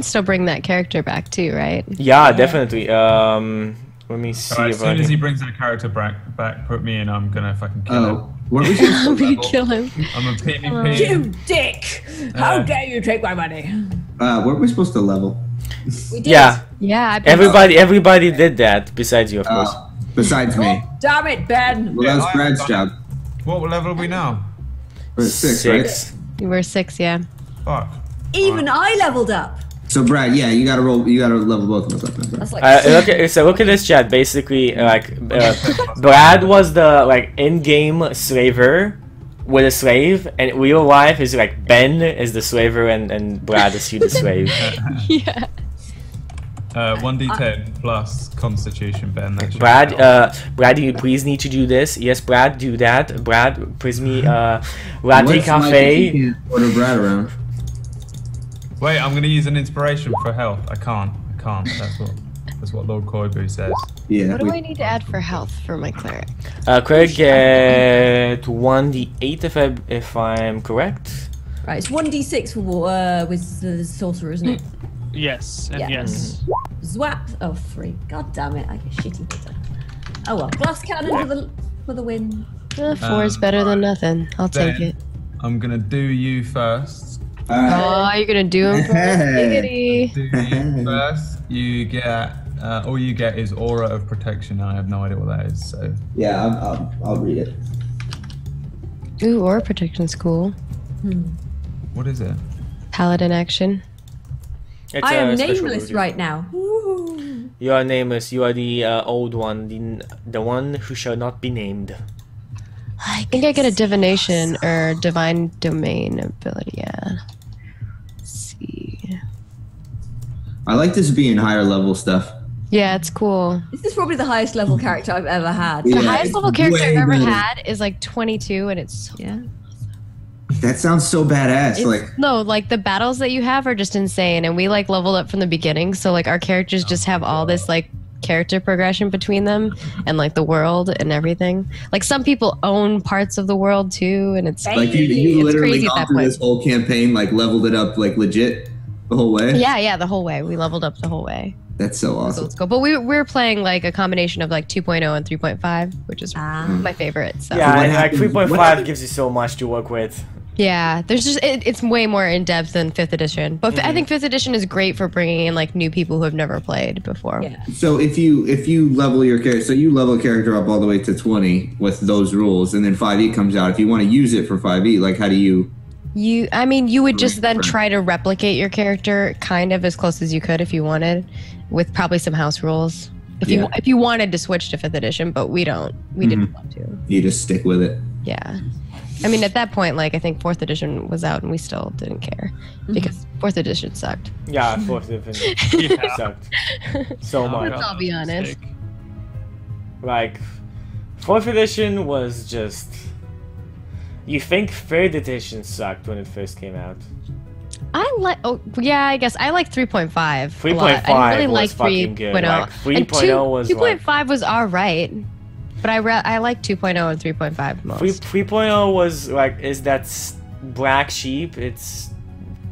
can still bring that character back too, right? Yeah, definitely. Um, let me see Alright, as if I soon as he brings that character back, back, put me in. I'm gonna fucking kill him. Oh, weren't we supposed to we level? kill him. I'm a PvP. You dick! How Uh, dare you take my money? Uh, weren't we supposed to level? We did. Yeah, Yeah, I everybody, everybody did that. Besides you, of course. Uh, besides me. Oh, damn it, Ben! Well, Yeah, that was Brad's job. What level are we now? We're at six, right? You were six, yeah. Fuck. Even I leveled up. So Brad, yeah, you gotta roll. You gotta level both of us up. Brad. That's like Uh, look at, so look at this chat. Basically, like uh, Brad was the like in-game slaver with a slave, and real life is like Ben is the slaver, and and Brad is the slave. yeah. Uh, 1d10 plus Constitution, Ben. That Brad, uh, Brad, you please need to do this. Yes, Brad, do that. Brad, please me, uh, latte What's like if cafe. order Brad around. Wait, I'm gonna use an inspiration for health. I can't. I can't. That's what. That's what Lord Koibu says. Yeah. What do we- I need to add for health for my cleric? Uh, Craig get one d eight if I if I'm correct. Right, it's 1d6 for uh, with the sorcerer, isn't it? Yes, and Yeah. yes. Zwap! Oh, three. God damn it, I get shitty hitter. Oh well, glass cannon for the, for the win. Uh, four is Um, better than nothing. I'll take it. I'm gonna do you first. Alright. Oh, you're gonna do him for you first. You get. Uh, all you get is aura of protection. I have no idea what that is. So Yeah, I'll, I'll, I'll read it. Ooh, aura protection's cool. what is it? Paladin action. It's I a am nameless ability. right now. Ooh. You are nameless. You are the uh, old one, the the one who shall not be named. I think I get a divination or divine domain ability. Yeah. Let's see. I like this being higher level stuff. Yeah, it's cool. This is probably the highest level mm. character I've ever had. The highest level character I've ever better. had is like 22, and it's so Yeah. That sounds so badass. It's- like, no, like the battles that you have are just insane, and we like leveled up from the beginning. So like our characters just have all this like character progression between them, and like the world and everything. Like some people own parts of the world too, and it's like you, you It's literally crazy gone through this whole campaign, like leveled it up, like legit, the whole way. yeah, yeah, the whole way we leveled up the whole way. That's so So awesome. let's go. But we we're playing like a combination of like 2.0 and 3.5, which is Ah. my favorite. So Yeah, what and like happens- three point what five happens- gives you so much to work with. Yeah, there's just it, it's way more in depth than fifth edition. But Mm-hmm. I think fifth edition is great for bringing in like new people who have never played before. Yeah. So if you if you level your character, so you level a character up all the way to twenty with those rules, and then five E comes out. If you want to use it for five E, like how do you? You, I mean, you would just then try to replicate your character kind of as close as you could if you wanted, with probably some house rules. If you if you wanted to switch to fifth edition, but we don't, we Mm-hmm. didn't want to. You just stick with it. Yeah, I mean, at that point, like I think fourth edition was out, and we still didn't care Mm-hmm. because fourth edition sucked. Yeah, fourth edition Yeah. sucked so Oh, much. Let's all be that was a honest. Like, fourth edition was just. You think third edition sucked when it first came out. I like. Oh, yeah. I guess I like 3.5. 3.5 I really was like fucking good. 3.0. Like, oh. and 3.0 was, like- 2.5 was all right, but I re- I like 2.0 and 3.5 most. 3, 3.0 was like is that black sheep? It's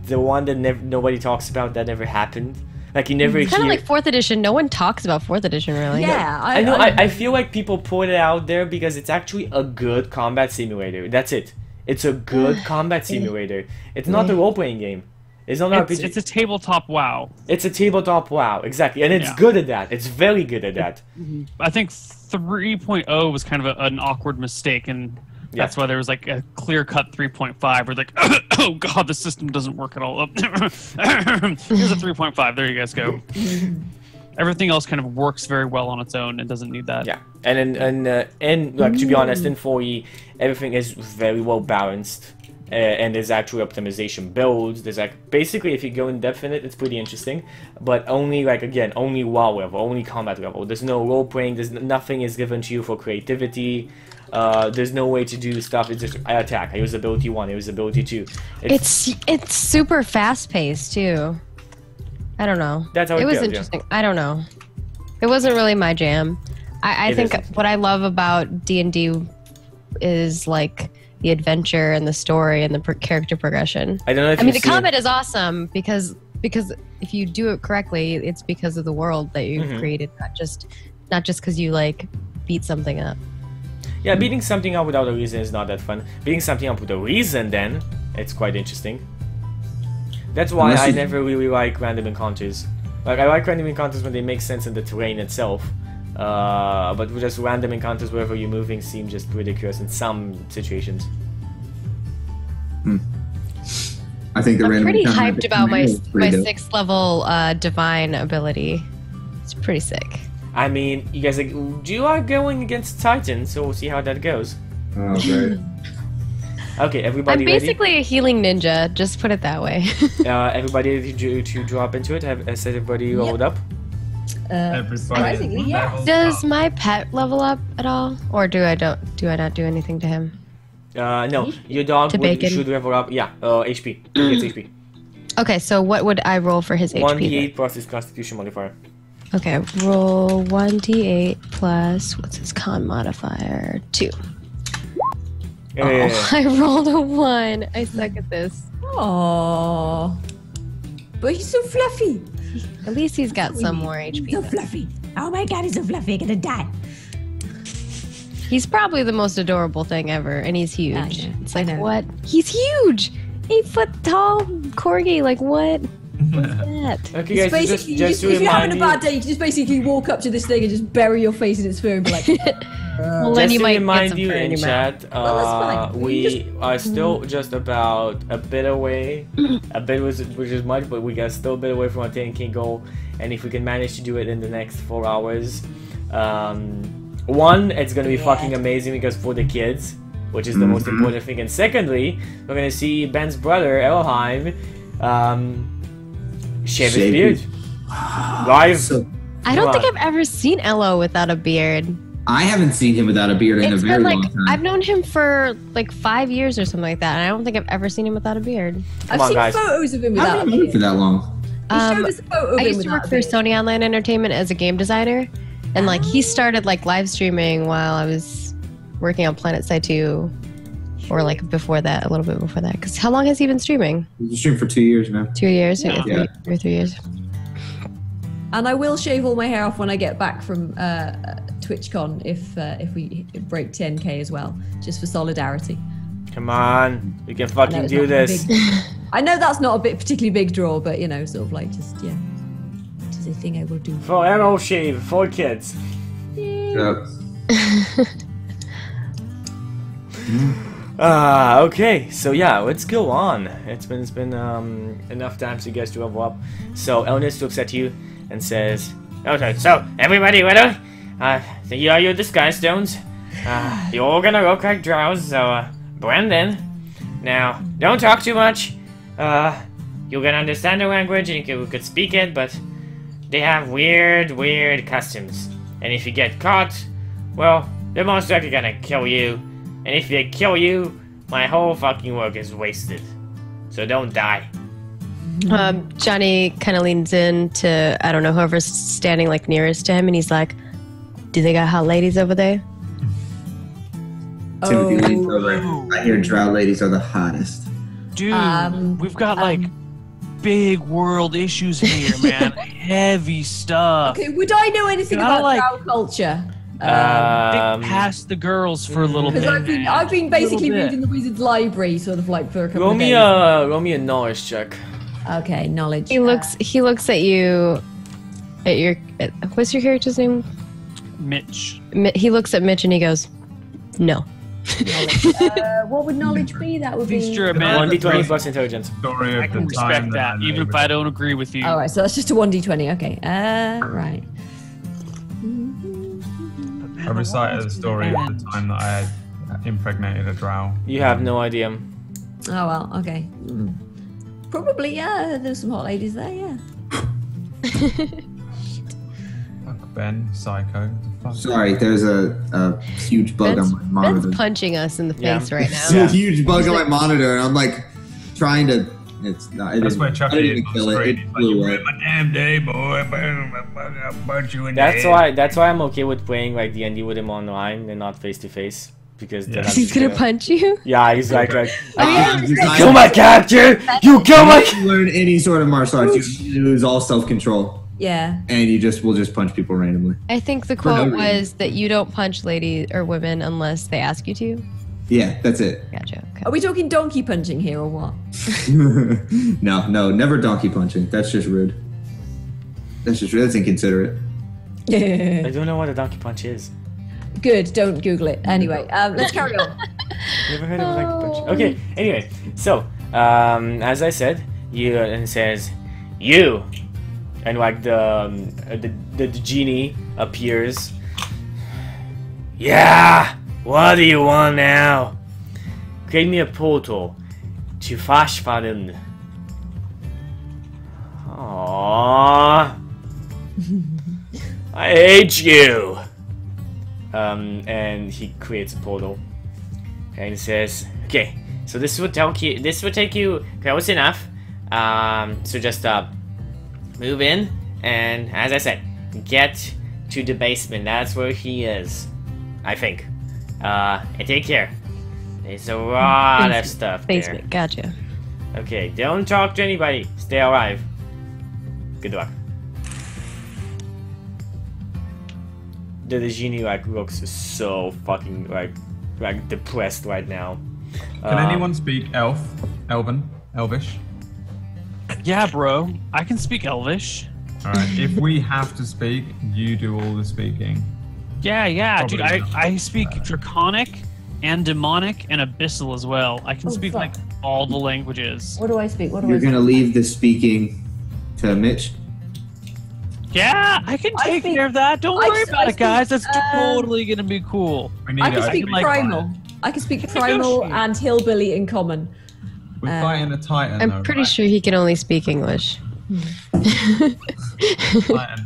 the one that never nobody talks about that never happened. Like you never It's kind of like fourth edition. No one talks about fourth edition really. Yeah, I know. I, I feel like people put it out there because it's actually a good combat simulator. That's it. It's a good combat simulator. It's not a role playing game. It's not an It's, RPG. it's a tabletop WoW. It's a tabletop WoW, exactly, and it's Yeah. good at that. It's very good at that. I think 3.0 was kind of a, an awkward mistake, and that's why there was like a clear cut 3.5 where like, oh god, the system doesn't work at all. Here's a 3.5. There you guys go. Everything else kind of works very well on its own and doesn't need that. Yeah, and and and, uh, and like to be honest, in 4E, everything is very well balanced, uh, and there's actual optimization builds. There's like basically, if you go in depth in it, it's pretty interesting, but only like again, only WoW level, only combat level. There's no role playing. There's nothing is given to you for creativity. Uh, there's no way to do stuff. It's just I attack. I use ability one. I use ability two. It's it's super fast paced too. I don't know. That's how it it was goes, yeah. interesting. I don't know. It wasn't really my jam. I, I think isn't. what I love about D and D is like the adventure and the story and the pro- character progression. I don't know if I mean, the combat is awesome because because if you do it correctly, it's because of the world that you've Mhm. created, not just not just because you like beat something up. Yeah, beating something up without a reason is not that fun. Beating something up with a reason, then, it's quite interesting. That's why Unless I you- never really like random encounters. Like, I like random encounters when they make sense in the terrain itself. Uh, but just random encounters wherever you're moving seem just ridiculous in some situations. I think the I'm random pretty hyped about my my dope. sixth level uh, divine ability. It's pretty sick. I mean, you guys like, you are going against Titan, so we'll see how that goes. Oh, great. Okay, I'm everybody ready? basically a healing ninja. Just put it that way. Uh, everybody ready to, to drop into it? Have, has everybody rolled up? Uh, Everybody surprisingly, yes. Does up. my pet level up at all, or do I don't do I not do anything to him? Uh, no, your dog To would, bacon. should level up. Yeah, uh, HP. It's HP. Okay, so what would I roll for his One HP? d8 plus his Constitution modifier. Then? Okay, roll one d8 plus what's his con modifier? Two. Yeah. Oh, eh. I rolled a one. I suck at this. Oh. But he's so fluffy. At least he's got some more HP. So though. fluffy. Oh my god, he's so fluffy. I'm gonna die. He's probably the most adorable thing ever, and he's huge. I know, It's like what? He's huge. Eight foot tall corgi. Like what? What's that? Okay, It's guys, so just, basically, you just just, if you're having a bad day, you just basically walk up to this thing and just bury your face in its fur and be like, Well, just then you to might remind you in in chat, uh, fine. we just- are still just about a bit away. a bit was which is much, but we got still a bit away from our 10k goal. And if we can manage to do it in the next four hours, um, one, it's gonna be Yeah. fucking amazing because for the kids, which is the most Mhm. important thing. And secondly, we're gonna see Ben's brother Elheim um, shave his beard his- live. So, I don't Come think I've ever seen Elo without a beard. I haven't seen him without a beard in It's a very like long time. I've known him for like five years or something like that, and I don't think I've ever seen him without a beard. I've on, seen guys. photos of him How without have a you known beard. for that long? Um, showed us a photo of I used to work for. Sony Online Entertainment as a game designer, and like he started like live streaming while I was working on PlanetSide 2, or like before that, a little bit before that. Because how long has he been streaming? He's been streaming for two years now. Two years, yeah. Yeah. Three, or three years. And I will shave all my hair off when I get back from uh, uh, TwitchCon if uh, if we break 10k as well, just for solidarity. Come on, we can fucking do this. big- I know that's not a bit particularly big draw, but you know, sort of like just yeah, it is a thing I will do. For arrow shave for kids. Yep. Ah, okay. So yeah, let's go on. It's been it's been um enough time for you guys to level up. So Elnis looks at you and says, "Okay, so everybody ready? Uh, so you are your disguise stones. Uh, you're all gonna look like drows. So uh, blend in. Now, don't talk too much. Uh, you can understand the language and you you could speak it, but they have weird, weird customs. And if you get caught, well, they're most likely gonna kill you. And if they kill you, my whole fucking work is wasted. So don't die. Um, Johnny kind of leans in to I don't know whoever's standing like nearest to him, and he's like, "Do they got hot ladies over there?" Timothy Oh, leans over. I hear drow ladies are the hottest. Dude, Um, we've got like um, big world issues here, man. Heavy stuff. Okay, would I know anything You know, about like- drow culture? Um, Think past the girls for a little bit. Because I've been. I've been basically bit. reading the wizard's library sort of like for a couple roll of me days. a roll me a knowledge check. Okay, knowledge. He looks he looks at you, at your at, what's your character's name? Mitch. Mi- He looks at Mitch and he goes, "No." uh, what would knowledge be? That would At be. you're a man. One d twenty great. plus intelligence. Story of I can the time respect that, even if I don't agree with you. All right, so that's just a one d twenty. Okay, uh, right. I recited the story of the time that I had impregnated a drow. You have no idea. Oh well, okay. Hmm. Probably, yeah. There's some hot ladies there, yeah. Fuck Ben, psycho. Fuck? Sorry, there's a, a huge bug Ben's, on my monitor. Ben's punching us in the Yeah. face right There's now. a huge bug on my monitor, and I'm like trying to. It's not. It That's didn't- where I Chuky didn't is even kill it. It He's like, flew you ruined my damn day, boy. I'll you in the That's head." why that's why I'm okay with playing like D and D with him online and not face to face. because Yeah. then I'm He's gonna punch you. Yeah, he's like, like you kill my character. You kill my. If you learn any sort of martial arts, you lose all self control, Yeah. and you just will just punch people randomly. I think the no quote reason. was that you don't punch ladies or women unless they ask you to. Yeah, that's it. Gotcha. Okay. Are we talking donkey punching here or what? no, no, never donkey punching. That's just rude. That's just rude. that's inconsiderate. Yeah. I don't know what a donkey punch is. Good. Don't Google it. Anyway, um, let's carry on. Never heard of a donkey punch. Okay. Anyway, so um, as I said, you and says you, and like the um, uh, the, the the genie appears. Yeah. What do you want now? Create me a portal to Fashfaden. Aww. I hate you. Um, and he creates a portal. And it says, okay, so this would take you, this would take you close enough. Um, so just uh, move in, and as I said, get to the basement. That's where he is, I think. Uh, and take care. There's a lot of stuff there. Basement. Gotcha. Okay, don't talk to anybody. Stay alive. Good luck. The, the genie like looks so fucking like like depressed right now. Can Uh, anyone speak Elf, Elven, Elvish? Yeah, bro. I can speak Elvish. All right. if we have to speak, you do all the speaking. Yeah, yeah, dude. I, I speak Draconic and Demonic and Abyssal as well. I can Oh, speak fuck. like all the languages. What do I speak? What do You're I gonna leave the speaking to Mitch. Yeah, I can I take speak- care of that. Don't I worry s- about I it, guys. That's um, totally gonna be cool. We need I can it. speak can, like, primal. I can speak primal Negotiate. and hillbilly in common. We're uh, fighting a titan. I'm though, pretty right? sure he can only speak English. Titan,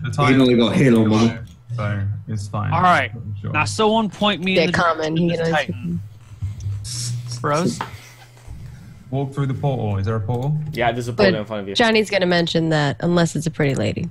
the You titan can only go Halo, mother. So it's fine. All right. I'm sure. Now, someone point me Yeah, in the common. direction He of this can only Titan. Bros, Walk through the portal. Is there a portal? Yeah, there's a portal in front of you. Johnny's gonna mention that unless it's a pretty lady.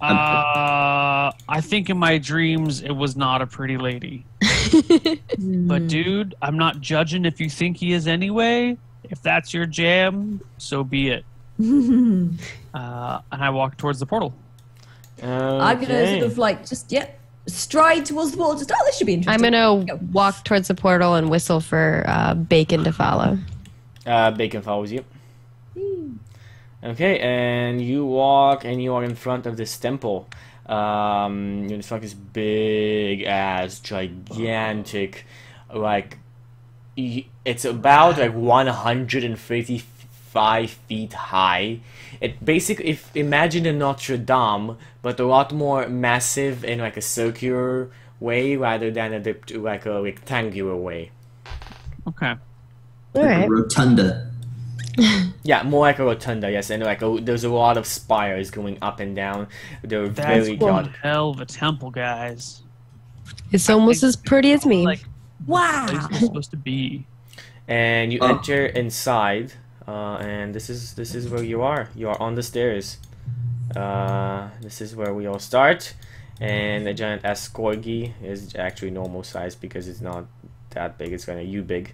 uh, I think in my dreams it was not a pretty lady. But dude, I'm not judging if you think he is anyway. If that's your jam, so be it. uh, and I walk towards the portal. I'm gonna sort of like just yeah stride towards the wall. Just oh, this should be interesting. I'm gonna Go. walk towards the portal and whistle for uh, Bacon to follow. Uh, Bacon follows you. Okay, and you walk and you are in front of this temple. Um, you're in front of this big ass, gigantic, like, it's about like 155 feet high. It basically, if imagine a Notre Dame, but a lot more massive in like a circular way rather than a dip- like a rectangular way. Okay. All right. Rotunda. Yeah, more like a rotunda, yes, and like a, there's a lot of spires going up and down. They're That's very one god. hell of a temple, guys. It's almost as pretty as me. Like, Wow. place is supposed to be. And you Oh. enter inside, uh, and this is this is where you are. You are on the stairs. Uh, this is where we all start, and the giant ass corgi is actually normal size because it's not that big. It's kind of you big.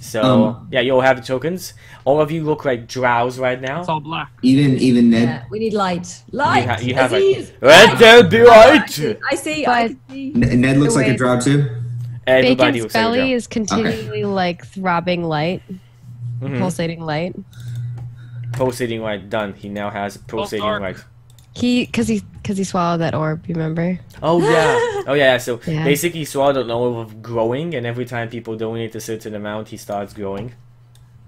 So Um. yeah, you all have the tokens. All of you look like drows right now. It's all black. Even even Ned. Yeah, we need light. Light. You, ha- you have like, let there be light. I see. I see. Ned looks like a way- drow too. Everybody Bacon's looks like belly is continually like throbbing light, Mhm. pulsating light. Pulsating light done. He now has pulsating dark. light. He, cause he, cause he swallowed that orb. You remember? Oh yeah. Oh yeah. So Yeah. basically, he swallowed an orb of growing, and every time people donate a certain amount, he starts growing.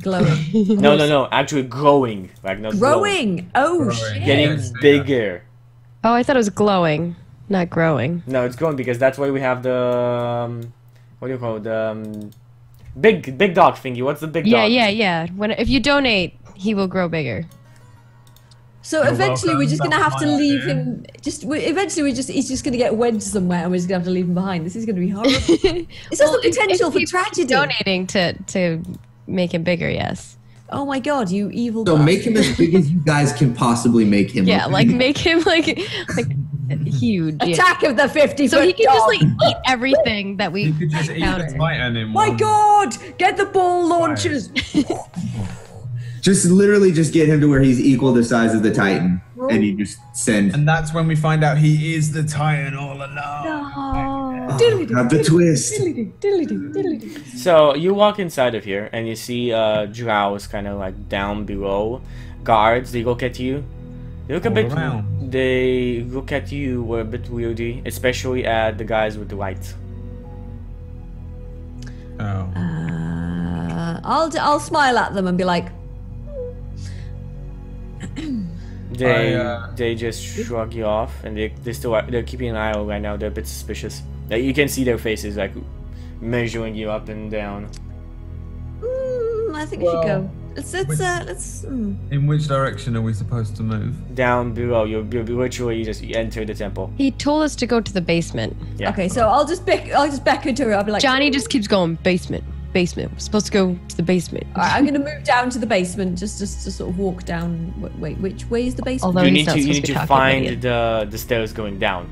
Glowing. No, no, no. Actually, growing. Like not Growing. Oh Growing. shit. Getting Yes, bigger. Oh, I thought it was glowing, not growing. No, it's growing because that's why we have the um, what do you call it? The um, big big dog thingy. What's the big Yeah, dog? yeah, yeah. yeah. When if you donate, he will grow bigger. So You're eventually, we're just gonna have to leave idea. him. Just we, eventually, we just he's just gonna get wed somewhere, and we're just gonna have to leave him behind. This is gonna be horrible. It has Well, the potential if for tragedy. Donating to to make him bigger. Yes. Oh my god, you evil! So make him as big as you guys can possibly make him. Yeah, okay? like make him like like huge. yeah. Attack of the 50 So he can just like eat everything that we You could just eat encounter. the Titan in My one. god! Get the ball launchers! Just literally just get him to where he's equal the size of the Titan, and you just send. And that's when we find out he is the Titan all along. Oh, have the twist. So you walk inside of here and you see uh is kind of like down below. Guards, they look at you. They look a bit. around. They look at you a bit weirdy, especially at the guys with the light. Oh. Uh, I'll, d- I'll smile at them and be like, They I, uh, they just shrug you off and they they still are, they're keeping an eye out right now. They're a bit suspicious. Like you can see their faces like measuring you up and down. mm, I think we should go. Let's, let's, which- uh, let's, mm. In which direction are we supposed to move? Down below, you you literally just enter the temple. He told us to go to the basement. Yeah. Okay, so I'll just beck, I'll just beckon to her. I'll be like, Johnny just keeps going basement, basement. We're supposed to go to the basement. All right, I'm gonna move down to the basement, just, just to sort of walk down. Wait, wait which way is the basement? Although you he's need not to you supposed need to be to find the the stairs going down.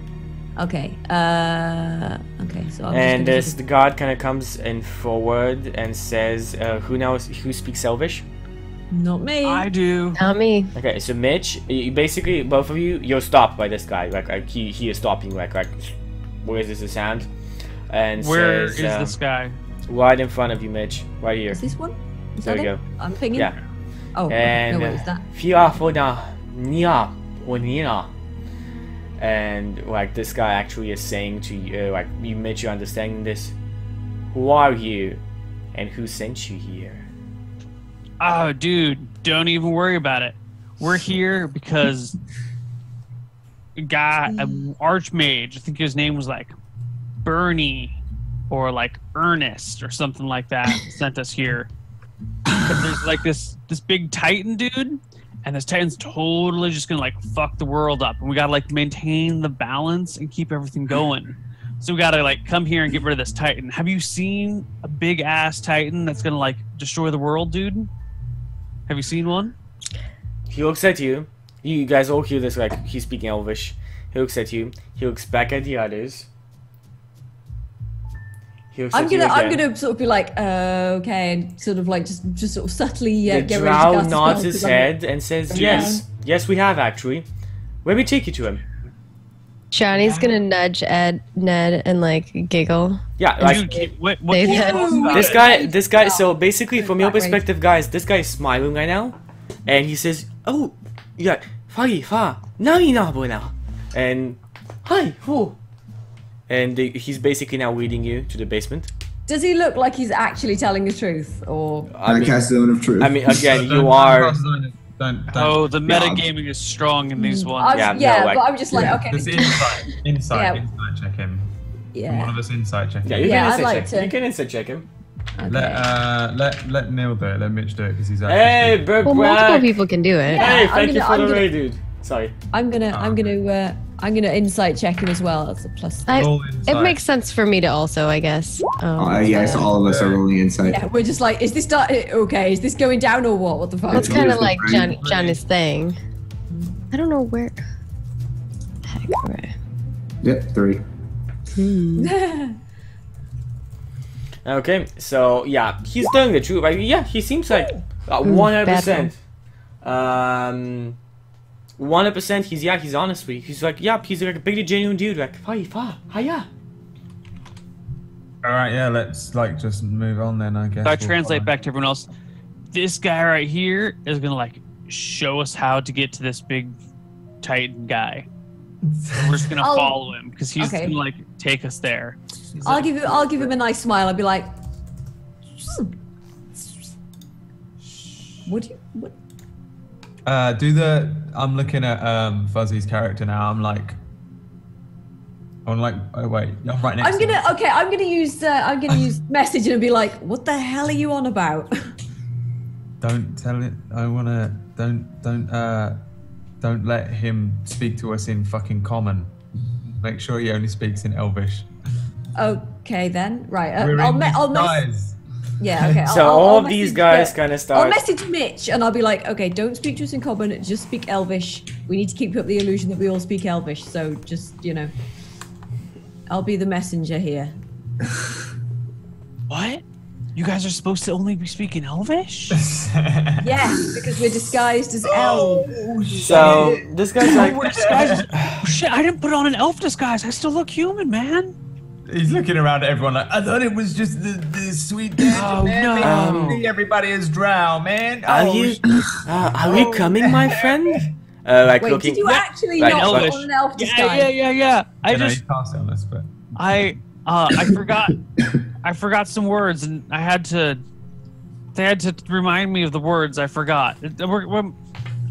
Okay. Uh. Okay. So I'm and just this the god kind of comes in forward and says, uh, "Who knows who speaks Elvish?" not me. I do. Not me. Okay, so Mitch, you basically both of you, you're stopped by this guy. Like, like he he is stopping. Like like, where is this his hand? And Where is says, uh, this guy? right in front of you, Mitch, right here. Is this one? Is There that you go. I'm pinging. Yeah. Oh. And no, wait, is that? Fia Foda Nia Onina. And like this guy actually is saying to you, uh, like you Mitch, you understanding this? Who are you, and who sent you here? Oh, dude, don't even worry about it. We're here because a guy, an archmage, I think his name was like Bernie or like Ernest or something like that, sent us here. But there's like this this big Titan dude, and this Titan's totally just gonna like fuck the world up, and we gotta like maintain the balance and keep everything going. So we gotta like come here and get rid of this Titan. Have you seen a big ass Titan that's gonna like destroy the world, dude? Have you seen one? He looks at you. You guys all hear this like he's speaking Elvish. He looks at you. He looks back at the others. He looks I'm gonna, I'm gonna sort of be like, uh, okay, and sort of like just, just sort of subtly uh, The get ready to drow cast a nods spell, his 'cause I'm- head and says, "Yes, yes, we have actually. Where we take you to him? Johnny's gonna nudge Ed, Ned, and like giggle. Yeah, like keep- what, what They keep said- talking about this guy. This guy. So basically, from your perspective, guys, this guy is smiling right now, and he says, "Oh, yeah, fagi fa, nani na now," and hi, who?" And they, he's basically now leading you to the basement. Does he look like he's actually telling the truth, or I I mean, cast Zone of Truth. I mean, again, you don't are. cross the line. Don't, don't. Oh, the Yeah. metagaming is strong in these I'm, ones. Yeah, yeah, no, like- but I'm just like, Yeah. okay, Just insight, insight, Yeah. insight check him. Yeah. One of us insight check him. Yeah, you Yeah, can I'd insight like check. to. You can insight check him. okay. Let uh let let Neil do it. Let Mitch do it because he's actually. Hey, speaking. Burp Well, multiple people can do it. Yeah. Hey, I'm thank you gonna- for I'm the gonna- raid, dude. Sorry. I'm gonna, Oh, I'm gonna, uh, I'm gonna insight check him as well. That's a plus. I, it makes sense for me to also, I guess. Um, Uh, yes, all of us are rolling insight. yeah, we're just like, is this start? Okay, is this going down or what? What the fuck? That's kind of like brain. John, Johnny's thing. I don't know where. Heck, where? Yep, three. Okay, so yeah, he's telling the truth. Like, yeah, he seems like uh, Mm, one hundred bad percent. Um, one hundred percent. He's yeah, he's honest with you. He's like, yeah, he's like a big genuine dude. Like, hi, fa, hiya. All right, yeah. Let's like just move on then. I guess. So I We'll translate back to everyone else. This guy right here is gonna like show us how to get to this big Titan guy. We're just gonna follow him because he's Okay. gonna like take us there. I'll give him, I'll give him a nice smile. I'll be like, hmm. what do you, what? Uh, do the. I'm looking at um Fuzzy's character now. I'm like. I'm like. Oh wait, I'm right next. I'm gonna, okay, I'm gonna use, uh, I'm gonna use message and be like, what the hell are you on about? Don't tell it. I wanna. Don't. Don't. Uh. Don't let him speak to us in fucking common. Make sure he only speaks in Elvish. okay then, right. Uh, I'll, me- I'll mess- disguise. Yeah, okay. So I'll- I'll- all I'll of these guys yeah. kind of start. I'll message Mitch and I'll be like, okay, don't speak to us in common, just speak Elvish. We need to keep up the illusion that we all speak Elvish, so just, you know. I'll be the messenger here. What? You guys are supposed to only be speaking Elvish? Yes, because we're disguised as oh, elves. So this guy's like, We're disguised. Oh, shit, I didn't put on an elf disguise. I still look human, man. He's looking around at everyone like, I thought it was just the, the sweet dancer, Oh, man. no. Make Um, everybody is drow, man. are oh, you, uh, are you coming, my friend? Uh, like Wait, looking. did you actually Right, not Elvish. on an elf Yeah, disguise? yeah, yeah, yeah. I you just, he cast it on us, but I, uh, I forgot, I forgot some words, and I had to. They had to remind me of the words I forgot. We're, we're,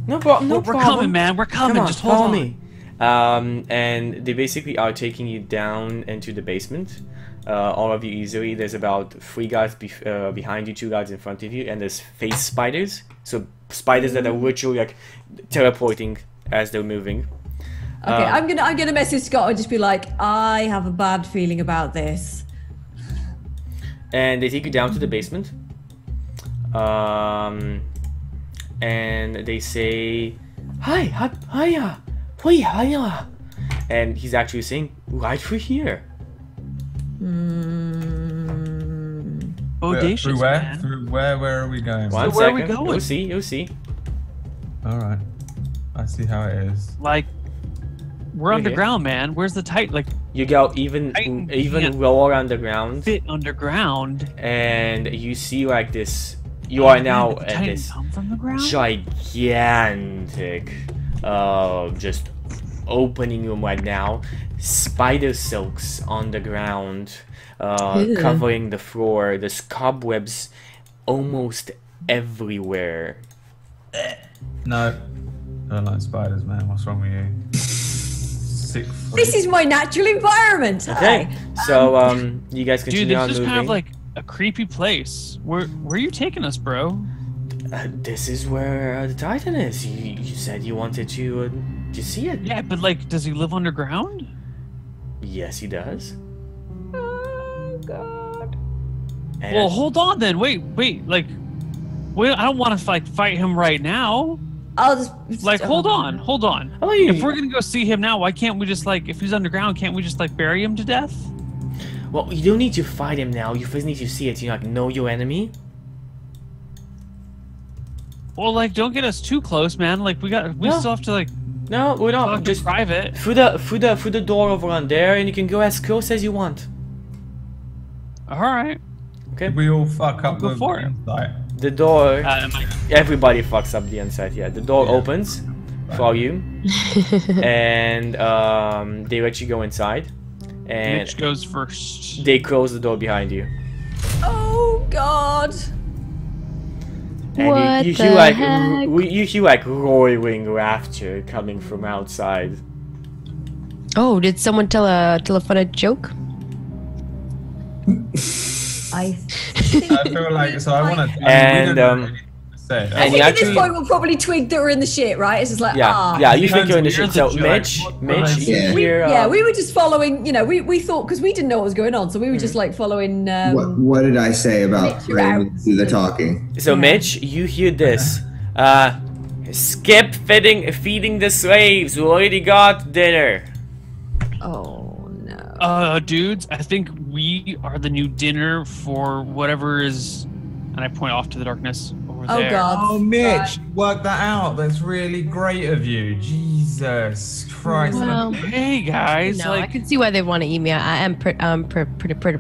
No, pro- no we're problem. coming, man. We're coming. On, Just hold on. me. Um, and they basically are taking you down into the basement. Uh, all of you easily. There's about three guys bef uh, behind you, two guys in front of you, and there's phase spiders. So spiders that are literally like teleporting as they're moving. Okay, Um, I'm gonna I'm gonna message Scott and just be like, I have a bad feeling about this. and they take you down to the basement. Um, and they say, "Hi, hi, hiya," and he's actually saying, "Right through here." Mm, Bodacious, through where? man. Through where? Where are we going? One where are we going? You'll see. You'll see. All right, I see how it is. Like, we're Okay. underground, man. Where's the tight? Like, You go even I even lower underground, fit underground. and you see like this. You are now at this from the gigantic, uh, just opening room right now. Spider silks on the ground, uh, covering the floor. There's cobwebs almost everywhere. No, I don't like spiders, man. What's wrong with you? Sick. freak. this is my natural environment. Okay, Hi. so um, you guys Dude, continue on this is moving. kind of like a creepy place. Where where are you taking us, bro? Uh, this is where uh, the Titan is. You, you said you wanted to uh, to see it. Yeah, but like, does he live underground? Yes, he does. Oh god. And Well, hold on then. Wait, wait. Like, wait. I don't want to like fight him right now. I'll just Like, hold on, hold on. Oh, you- If we're gonna go see him now, why can't we just like, if he's underground, can't we just like bury him to death? well, you don't need to fight him now. You first need to see it. You like know your enemy. Well, like, don't get us too close, man. Like, we got, we No. still have to like No, we don't. talk Just in private. through the through the through the door over on there, and you can go as close as you want. All right. Okay. We all fuck up Go the for it. The door. Uh, I- everybody fucks up the inside. Yeah. The door Yeah. opens for you, and um, they let you go inside, and Mitch goes first. they close the door behind you. Oh god. And What you, you hear the like heck? you hear like roaring laughter coming from outside. Oh, did someone tell a tell a funny joke? I I feel like so. I want to. And, um, say. I you think at this point we'll probably twig that we're in the shit, right? It's just like Yeah, ah. yeah. You think you're in the shit. So to joke. Mitch, Mitch, was you it? We, yeah, um, we were just following, you know, we, we thought because we didn't know what was going on, so we were just like following. Um, What What did I say about Mitch, Raymond out. the talking? So Mitch, you hear this. Uh, skip feeding feeding the slaves. We already got dinner. Oh no. Uh, dudes, I think we are the new dinner for whatever is. And I point off to the darkness over Oh there. god. Oh, Mitch, work that out. That's really great of you. Jesus Christ. Well, Hey guys, no, I can see why they want to eat me. I am pretty, um pre- pretty pretty.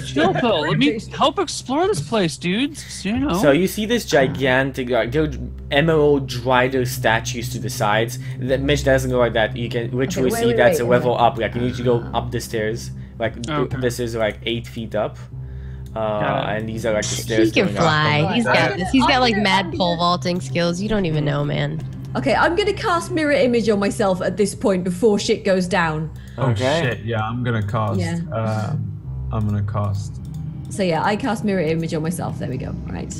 chill pill. Let me help explore this place, dudes. You know. So you see this gigantic, like, there are emerald drider statues to the sides. That Mitch doesn't go like that. You can literally wait, see wait, that's wait, a level wait. up. Like you need to go up the stairs. Like Okay. this is like eight feet up. Uh, and these are like the He can going up. fly. He's I'm got gonna- this. He's got I'm like gonna- mad I'm pole vaulting skills. You don't even know, man. Okay, I'm gonna cast mirror image on myself at this point before shit goes down. Oh Okay. shit! Yeah, I'm gonna cast. Yeah. Um, I'm gonna cast. So yeah, I cast mirror image on myself. There we go. Right.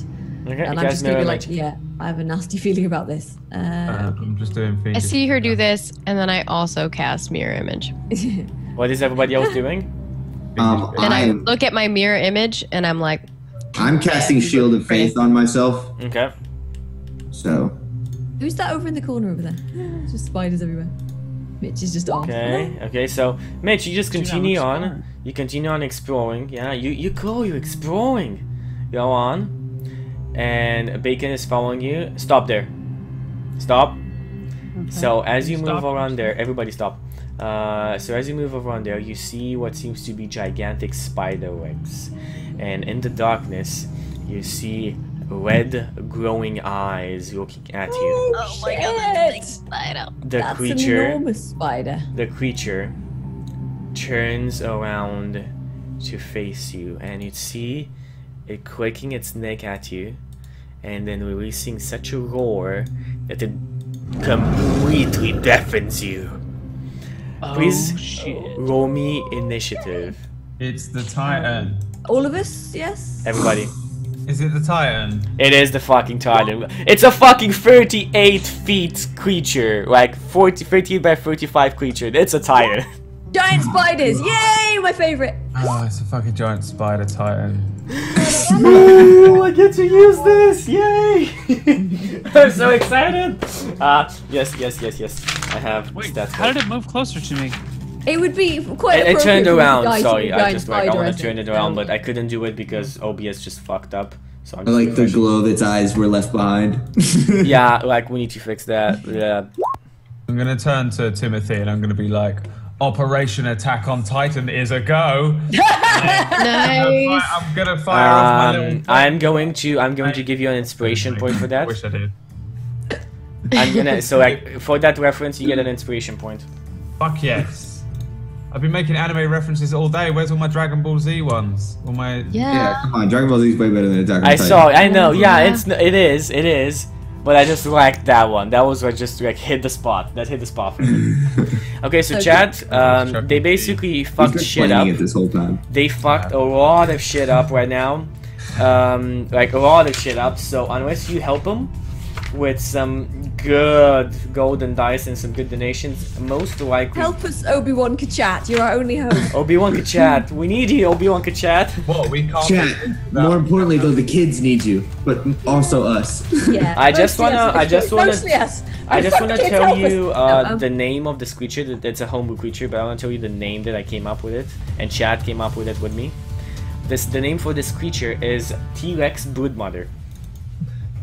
Okay, And I'm just gonna be like, image. yeah, I have a nasty feeling about this. Uh, Uh, I'm just doing. I see her do this, and then I also cast mirror image. What is everybody else doing? Um, And I I'm look at my mirror image, and I'm like, I'm casting Shield of Faith on myself, Okay. so Who's that over in the corner over there? Just spiders everywhere. Mitch is just off. Okay. Okay. So, Mitch, you just Dude, I'm continue on. exploring. You continue on exploring. Yeah. You you go. You're exploring. Go on. And Bacon is following you. Stop there. Stop. So as you move around there, everybody stop. Uh, so as you move around there, you see what seems to be gigantic spider webs. and in the darkness, you see red glowing eyes looking at you. Oh my god, spider. The That's an creature, enormous spider. the creature, turns around to face you, and you see it quaking its neck at you, and then releasing such a roar that it completely deafens you. Oh, Please Oh, shit. roll me initiative, It's the Titan. All of us, yes? everybody. Is it the Titan? It is the fucking titan. It's a fucking 38 feet creature, like 40, 38 by 35 creature. It's a titan. Giant spiders! Yay! My favorite! Oh, it's a fucking giant spider Titan. Ooh, I get to use this! Yay! I'm so excited! Uh, yes, yes, yes, yes. I have Wait, stats. how did it move closer to me? It would be quite It, it appropriate turned around. Sorry, be a I giant just like I spider, want to turn it around, Um, but I couldn't do it because OBS just fucked up. So I'm just like the glow of its eyes were left behind. Yeah, like we need to fix that. Yeah. I'm gonna turn to Timothy and I'm gonna be like, Operation Attack on Titan is a go. Nice. I'm gonna fire off my little. Um, I'm going to I'm going to give you an inspiration point for that. Wish I did. I'm gonna so like for that reference you get an inspiration point. Fuck yes. I've been making anime references all day. Where's all my Dragon Ball Z ones? All my Yeah. yeah, come on, Dragon Ball Z is way better than Attack on I Titan. saw I know yeah Yeah. it's it is it is but I just liked that one that was what just like hit the spot that hit the spot for me. Okay so Okay. chat um, they basically He's fucked been shit up. it this whole time. They fucked a lot of shit up right now. Um, like a lot of shit up. So unless you help them with some good golden dice and some good donations, most likely Help us, Obi Wan Kachat. You're our only hope. Obi Wan Kachat. We need you, Obi Wan Kachat. What we can't. Chat. More importantly, though, the kids need you, but also us. Yeah. I just wanna- us, I just wanna- Mostly us. I just want to tell you uh, Um, the name of this creature. That it's a homebrew creature, but I want to tell you the name that I came up with it, and Chad came up with it with me. This the name for this creature is T-Rex Broodmother.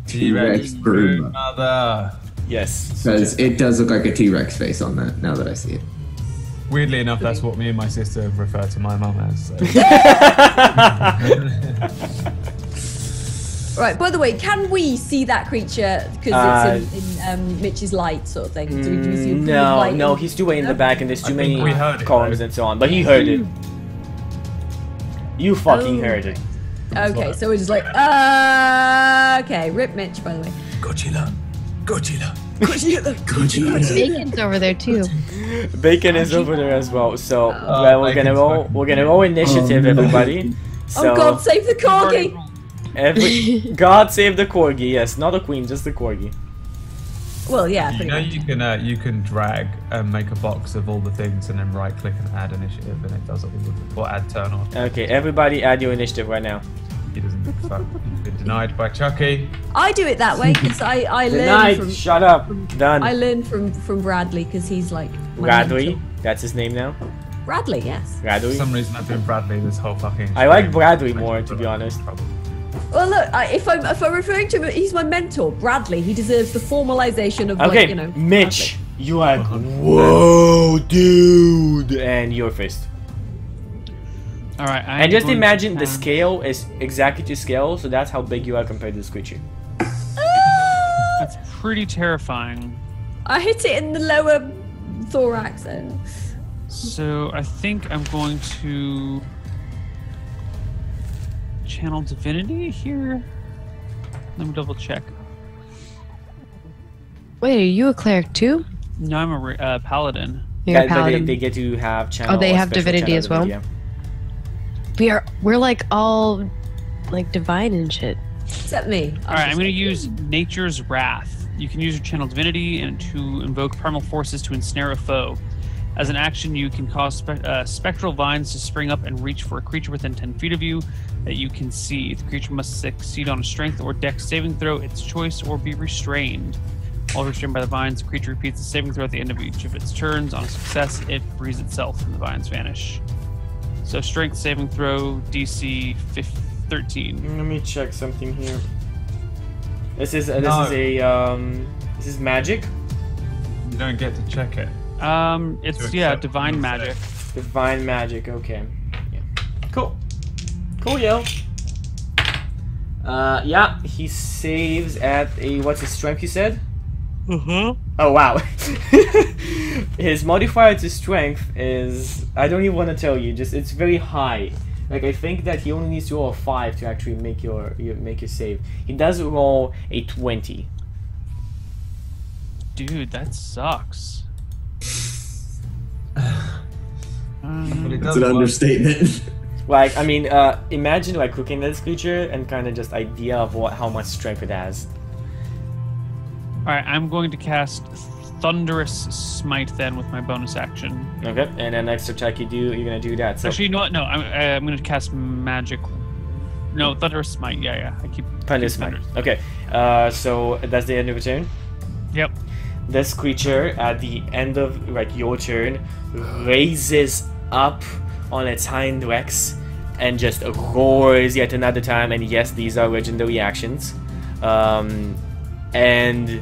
T-Rex Brood. Mother. Yes. Because it does look like a T Rex face on that. Now that I see it. Weirdly enough, that's what me and my sister refer to my mum as. So. Right. By the way, can we see that creature because Uh, it's in, in um, Mitch's light sort of thing? So we can see a Mm, pool of no, light no, he's too way in the back, and there's too I many think we heard it, columns and so on. But he heard it. You fucking Oh. heard it. Okay, so we're just like, uh, okay, rip Mitch, by the way. Godzilla. Godzilla. Godzilla. Godzilla. Bacon's over there too. Bacon is over there as well. So Oh. well, we're gonna roll. We're gonna roll initiative, Oh, everybody. So oh God, save the corgi! every God save the corgi. Yes, not a queen, just the corgi. Well, yeah, You know much. you can uh, you can drag and make a box of all the things and then right click and add initiative and it does it all the or add turn on. Okay, everybody, add your initiative right now. He doesn't give a fuck. He's been denied by Chuky. I do it that way because I I learn Denied. from Shut up. Done. I learn from from Bradley because he's like my Bradley. mentor. That's his name now. Bradley, yes. Bradley. For some reason I've been Bradley this whole fucking. I like stream. Bradley more, to be honest. Well, look, I, if I'm if I'm referring to him, he's my mentor, Bradley. He deserves the formalization of Okay, like you know. Mitch, you are. Whoa, dude, and your fist. All right. I'm And just imagine the scale is exactly to scale, so that's how big you are compared to this creature. That's pretty terrifying. I hit it in the lower thorax. uh, So I think I'm going to channel divinity here. Let me double check. Wait, are you a cleric too? No, I'm a uh, paladin. You're a That- but they, paladin. they get to have channel. Oh, they have divinity as well? divinity, We are we're like all like divine and shit. Except me. All right, I'm going to use Nature's Wrath. You can use your channel divinity and to invoke primal forces to ensnare a foe. As an action, you can cause spe- uh, spectral vines to spring up and reach for a creature within 10 feet of you that you can see. The creature must succeed on a strength or dex saving throw, its choice, or be restrained. While restrained by the vines, the creature repeats the saving throw at the end of each of its turns. On a success, it frees itself and the vines vanish. So, strength saving throw, DC 15, 13. Let me check something here. This is uh, this No. is a um this is magic. You don't get to check it. Um, it's, yeah, divine the magic. Divine magic. Okay. Yeah. Cool. Cool, yo. Uh, yeah, he saves at a what's his strength? You said. Uh-huh. Oh wow. his modifier to strength is I don't even want to tell you. Just it's very high. Like I think that he only needs to roll a five to actually make your, your make your save. He does roll a twenty. Dude, that sucks. But Um, it That's an work. understatement. Like I mean, uh, imagine like looking at this creature and kind of just idea of what how much strength it has. all right, I'm going to cast Thunderous Smite then with my bonus action. Okay, and then next attack you do, you're gonna do that. So Actually, you know what? No, I'm, uh, I'm going to cast Magic. No, Thunderous Smite. Yeah, yeah. I keep. Thunder keep Smite. Okay, uh, so that's the end of the turn. Yep. This creature at the end of like your turn raises up on its hind legs and just roars yet another time. And yes, these are legendary actions. Um, and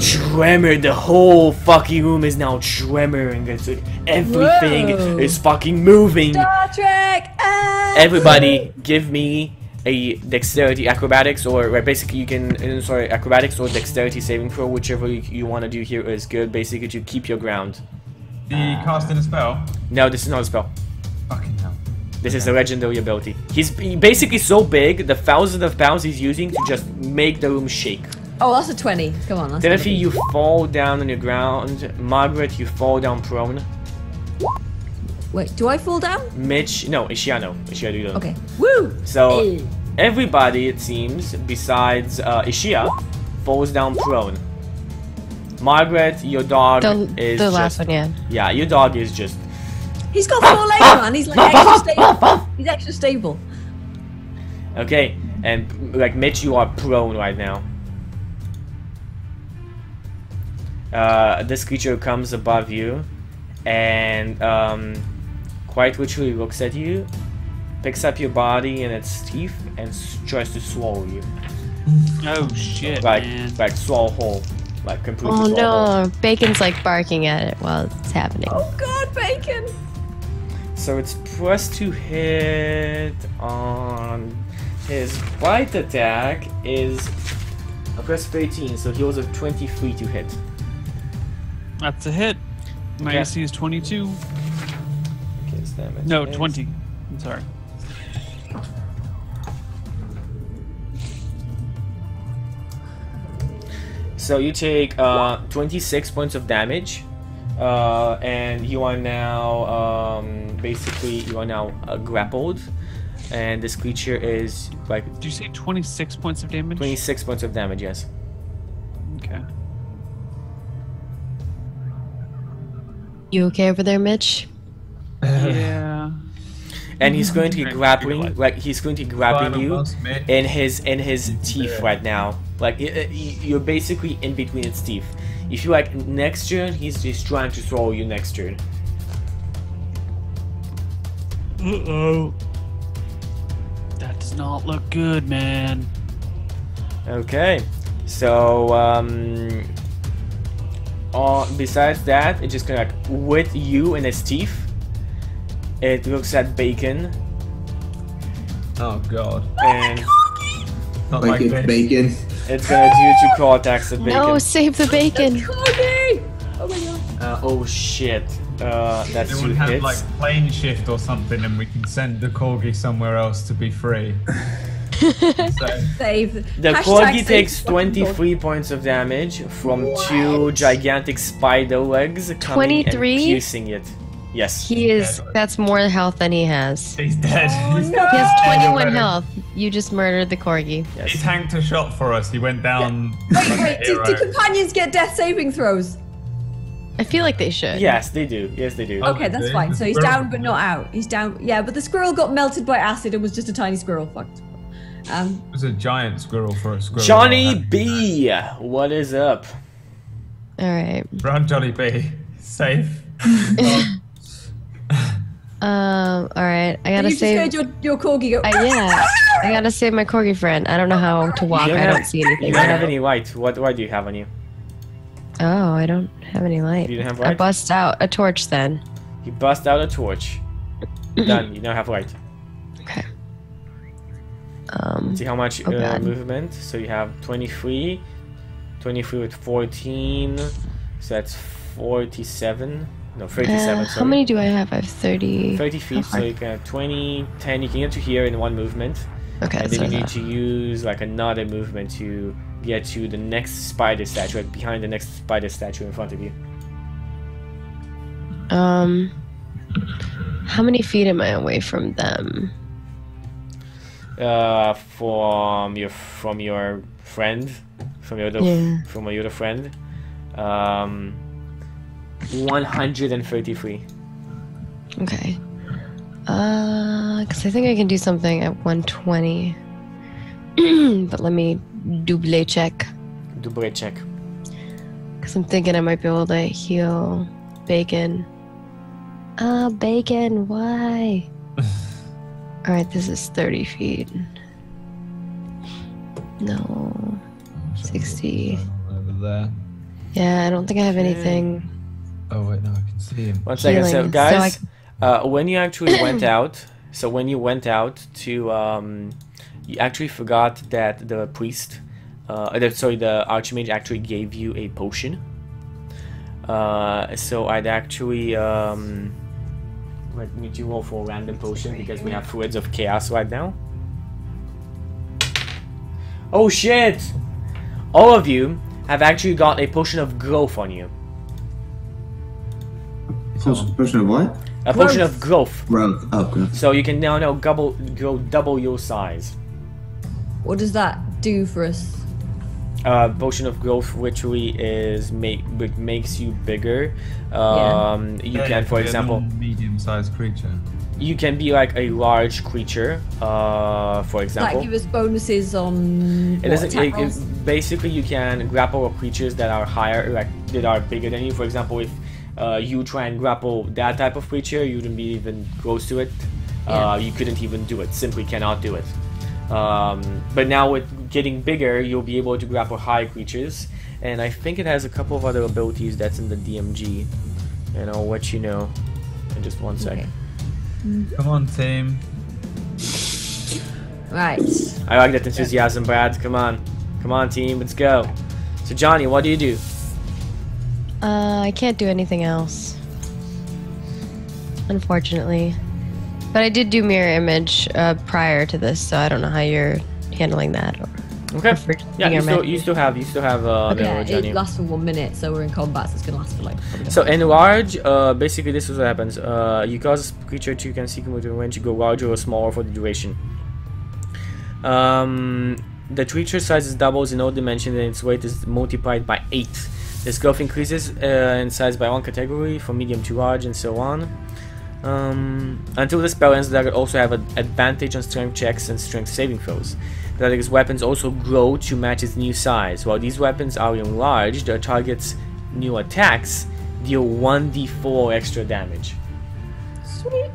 tremor. The whole fucking room is now tremoring. It's like everything Whoa. is fucking moving. Star Trek. ah! Everybody, give me a dexterity acrobatics, or right, basically you can uh, sorry acrobatics or dexterity saving throw, whichever you, you want to do here is good. Basically to keep your ground. Are you casting a spell? No, this is not a spell. Fucking hell. This is a legendary ability. He's b- basically so big, the thousands of pounds he's using to just make the room shake. Oh, that's a 20. Come on. That's Timothy, a you fall down on the ground. Margaret, you fall down prone. Wait, do I fall down? Mitch, no, Ishiano. Ishiano, you don't. Okay. Woo! So. Everybody, it seems, besides uh, Ishia, falls down prone. Margaret, your dog The, is the just, last one, yeah. Yeah, your dog is just He's got four legs, man. He's like extra stable. He's extra stable. okay. And like Mitch, you are prone right now. Uh, this creature comes above you, and um, quite literally looks at you, picks up your body in its teeth, and s- tries to swallow you. Oh shit, Like, man. like swallow whole, like completely. Oh swallow whole. no, Bacon's like barking at it while it's happening. Oh God, bacon! So it's plus to hit on his bite attack is a plus 13, so he was a 23 to hit. That's a hit. My Okay. AC is 22. Okay, his damage No, is- 20. I'm sorry. So you take uh, 26 points of damage, uh, and you are now um, basically you are now uh, grappled, and this creature is like Did you say 26 points of damage? 26 points of damage. Yes. Okay. You okay over there, Mitch? Yeah. and he's going to be Right, grappling like he's going to be grabbing you in his in his teeth right now like i- i- you're basically in between its teeth if you like next turn he's just trying to throw you next turn Uh-oh. That does not look good, man. okay so um uh, besides that it's just gonna like with you in its teeth it looks at bacon Oh god. and Not Like like it's bacon. It's gonna do two claw attacks at bacon No, save the bacon. Corgi! Oh my God. uh, oh shit uh, that's They two would have hits like plane shift or something, and we can send the corgi somewhere else to be free. so, Save. The Hashtag corgi save takes fucking 23 points of damage from two gigantic spider legs coming 23? and piercing it. Yes. He is. That's more health than he has. he's dead. Oh, He's no. He has 21 health. You just murdered the corgi. He tanked a shot for us. He went down. Wait, wait. Do, do companions get death saving throws? I feel like they should. Yes, they do. Yes, they do. Okay, that's fine. So he's down but not out. He's down. Yeah, but the squirrel got melted by acid and was just a tiny squirrel. Fucked. Um, It was a giant squirrel for a squirrel. Johnny B, what is up? All right. Run, Johnny B. Safe. Um. All right. I gotta just save. heard your, your corgi go. I, yeah. I gotta save my corgi friend. I don't know how to walk. You I don't see anything. You don't have any light. What light do you have on you? Oh, I don't have any light. You don't have light. I light? bust out a torch then. You bust out a torch. Done. You don't have light. Okay. Um. See how much Oh, uh, movement? So you have 23. 23 with 14. So that's 47. No, 37. uh, how many do I have? I have thirty. 30 feet, so you can have 20, 10. You can get to here in one movement. Okay. and then you need that- to use like another movement to get to the next spider statue, like behind the next spider statue in front of you. Um. How many feet am I away from them? Uh, from your from your friend, from your other Yeah. from your other friend, um, 133. Okay. Uh, because I think I can do something at 120. but let me double check. Double check. Because I'm thinking I might be able to heal Bacon. Ah, Bacon, why? Alright, this is 30 feet. No. 60. Over there. Yeah, I don't think I have anything. Oh wait, no, I can see him. One second, so Healing. So guys, uh, when you actually went out, so when you went out to, um, you actually forgot that the priest, uh, the, sorry, the archmage actually gave you a potion. Uh, so I'd actually, um, let me do roll for a random potion because we have fluids of chaos right now. Oh shit! All of you have actually got a potion of growth on you. Potion, potion of what? A potion of growth. Growth. Oh, growth. So you can now now double go double your size. What does that do for us? Uh, potion of growth literally is make which makes you bigger. Um, you Yeah, can, for example, medium-sized creature. you can be like a large creature. Uh, for example. that give us bonuses on it what, doesn't. It, it- basically, you can grapple with creatures that are higher, like that are bigger than you. For example, if uh, you try and grapple that type of creature, you wouldn't be even close to it. Yeah. Uh, you couldn't even do it. Simply cannot do it. Um, but now with getting bigger, you'll be able to grapple high creatures, and I think it has a couple of other abilities that's in the DMG, and I'll let you know in just one sec. Okay. Come on, team. Right. I like that enthusiasm, Brad. Come on, come on, team, let's go. So Johnny, what do you do? Uh, I can't do anything else. Unfortunately. But I did do mirror image uh, prior to this, so I don't know how you're handling that. Or Okay. if we're just Yeah, you still you still have you still have uh, Yeah, mirror, Johnny. it lasts for one minute, so we're in combat, so it's gonna last for like. So in large, uh, basically this is what happens. Uh, you cause a creature to can seek within range to go larger or smaller for the duration. Um, the creature size is doubles in all dimensions and its weight is multiplied by 8. This growth increases uh, in size by one category, from medium to large and so on. Um, until the spell ends, they also have an advantage on strength checks and strength saving throws. Dragon's weapons also grow to match its new size. While these weapons are enlarged, their target's new attacks deal 1d4 extra damage. Sweet.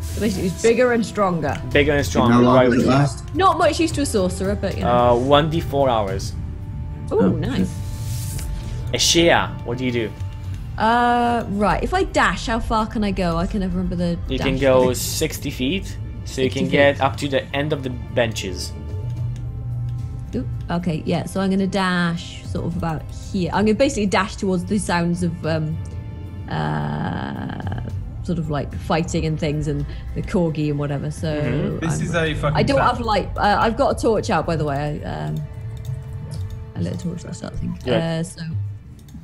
So basically, it's bigger and stronger. Bigger and And stronger. how long right? does it last? Not much use to a sorcerer, but you know. Uh, 1d4 hours. oh, nice. Ashia, what do you do? Uh, right. If I dash, how far can I go? I can never remember the. You dash can go thing. 60 feet, so you can feet. get up to the end of the benches. Oop, okay, yeah. So I'm gonna dash sort of about here. I'm gonna basically dash towards the sounds of um, uh, sort of like fighting and things, and the corgi and whatever. So Mm-hmm. This I'm- is a fucking. I don't trap. have light. Uh, I've got a torch out, by the way. I, um, I lit a torch last night, I think. Good. Uh, so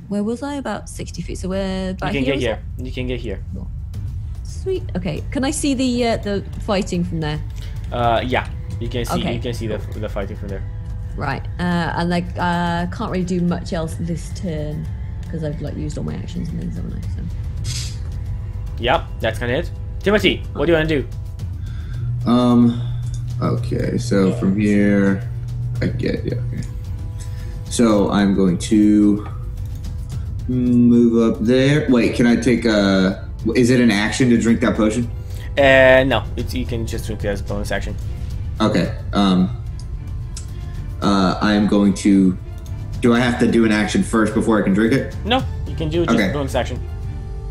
where was I? About sixty feet. So we're back You can here. get was here. You can get here. it? Sweet. Okay. Can I see the uh, the fighting from there? Uh, yeah. You can see Okay. you can see the, the fighting from there. Right. Uh, and like uh, can't really do much else this turn. because I've like used all my actions and things, haven't I? So. Yep, that's kind of it. Timothy, what do you want to do? Um. Okay, so from here, I get yeah. Okay. So I'm going to move up there. Wait, can I take a? Is it an action to drink that potion? Uh, no, it's, you can just drink it as a bonus action. Okay. Um. Uh, I'm going to. Do I have to do an action first before I can drink it? No, you can do it just Okay. bonus action.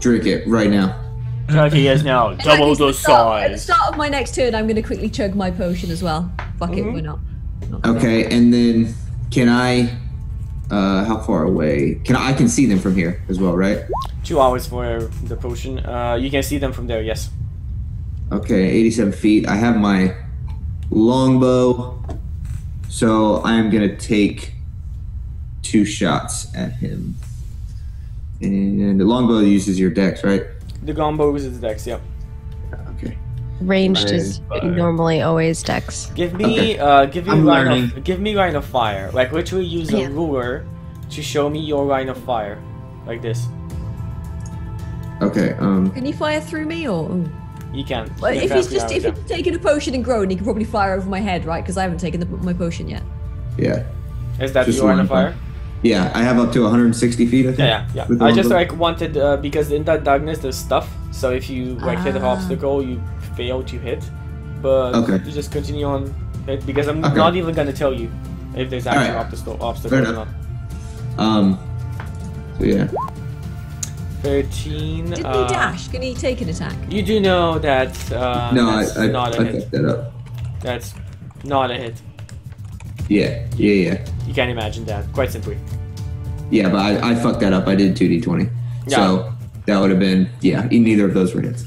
Drink it right now. Chuky is now In double the at start- At the start of my next turn, I'm going to quickly chug my potion as well. Fuck it, Mhm. we're not. not Okay, and then can I? Uh, how far away? Can I? I can see them from here as well, right? Two hours for the potion. Uh, you can see them from there. Yes. Okay, 87 feet. I have my longbow, so I'm gonna take two shots at him. And the longbow uses your dex, right? The longbow uses the dex. Yep. Okay. Ranged is but- normally always dex. Give me, Okay. uh, give me I'm line learning. of, give me line of fire. Like literally use a ruler to show me your line of fire, like this. Okay. Um. Can you fire through me or? ooh. You can. Well, You if can he's just round, if he's taken a potion and grown, he can probably fire over my head, right? Because I haven't taken the, my potion yet. Yeah. Is that just your line line of fire? of Yeah, I have up to 160 feet. I think. Yeah, yeah, yeah. I just like wanted uh, because in that darkness there's stuff. So if you like hit an Ah. obstacle, you fail to hit. But Okay. you just continue on hit because I'm Okay. not even gonna tell you if there's actually Alright. obstacle obstacles Fair or enough. not. Um. So yeah. Thirteen. Didn't uh, he dash? Can he take an attack? You do know that uh, No, I that's I, not a I hit. that up. That's not a hit. Yeah. Yeah. Yeah. You can't imagine that quite simply. Yeah, but I, I fucked that up. I did 2d20. Yeah. So that would have been, yeah, neither of those were hits.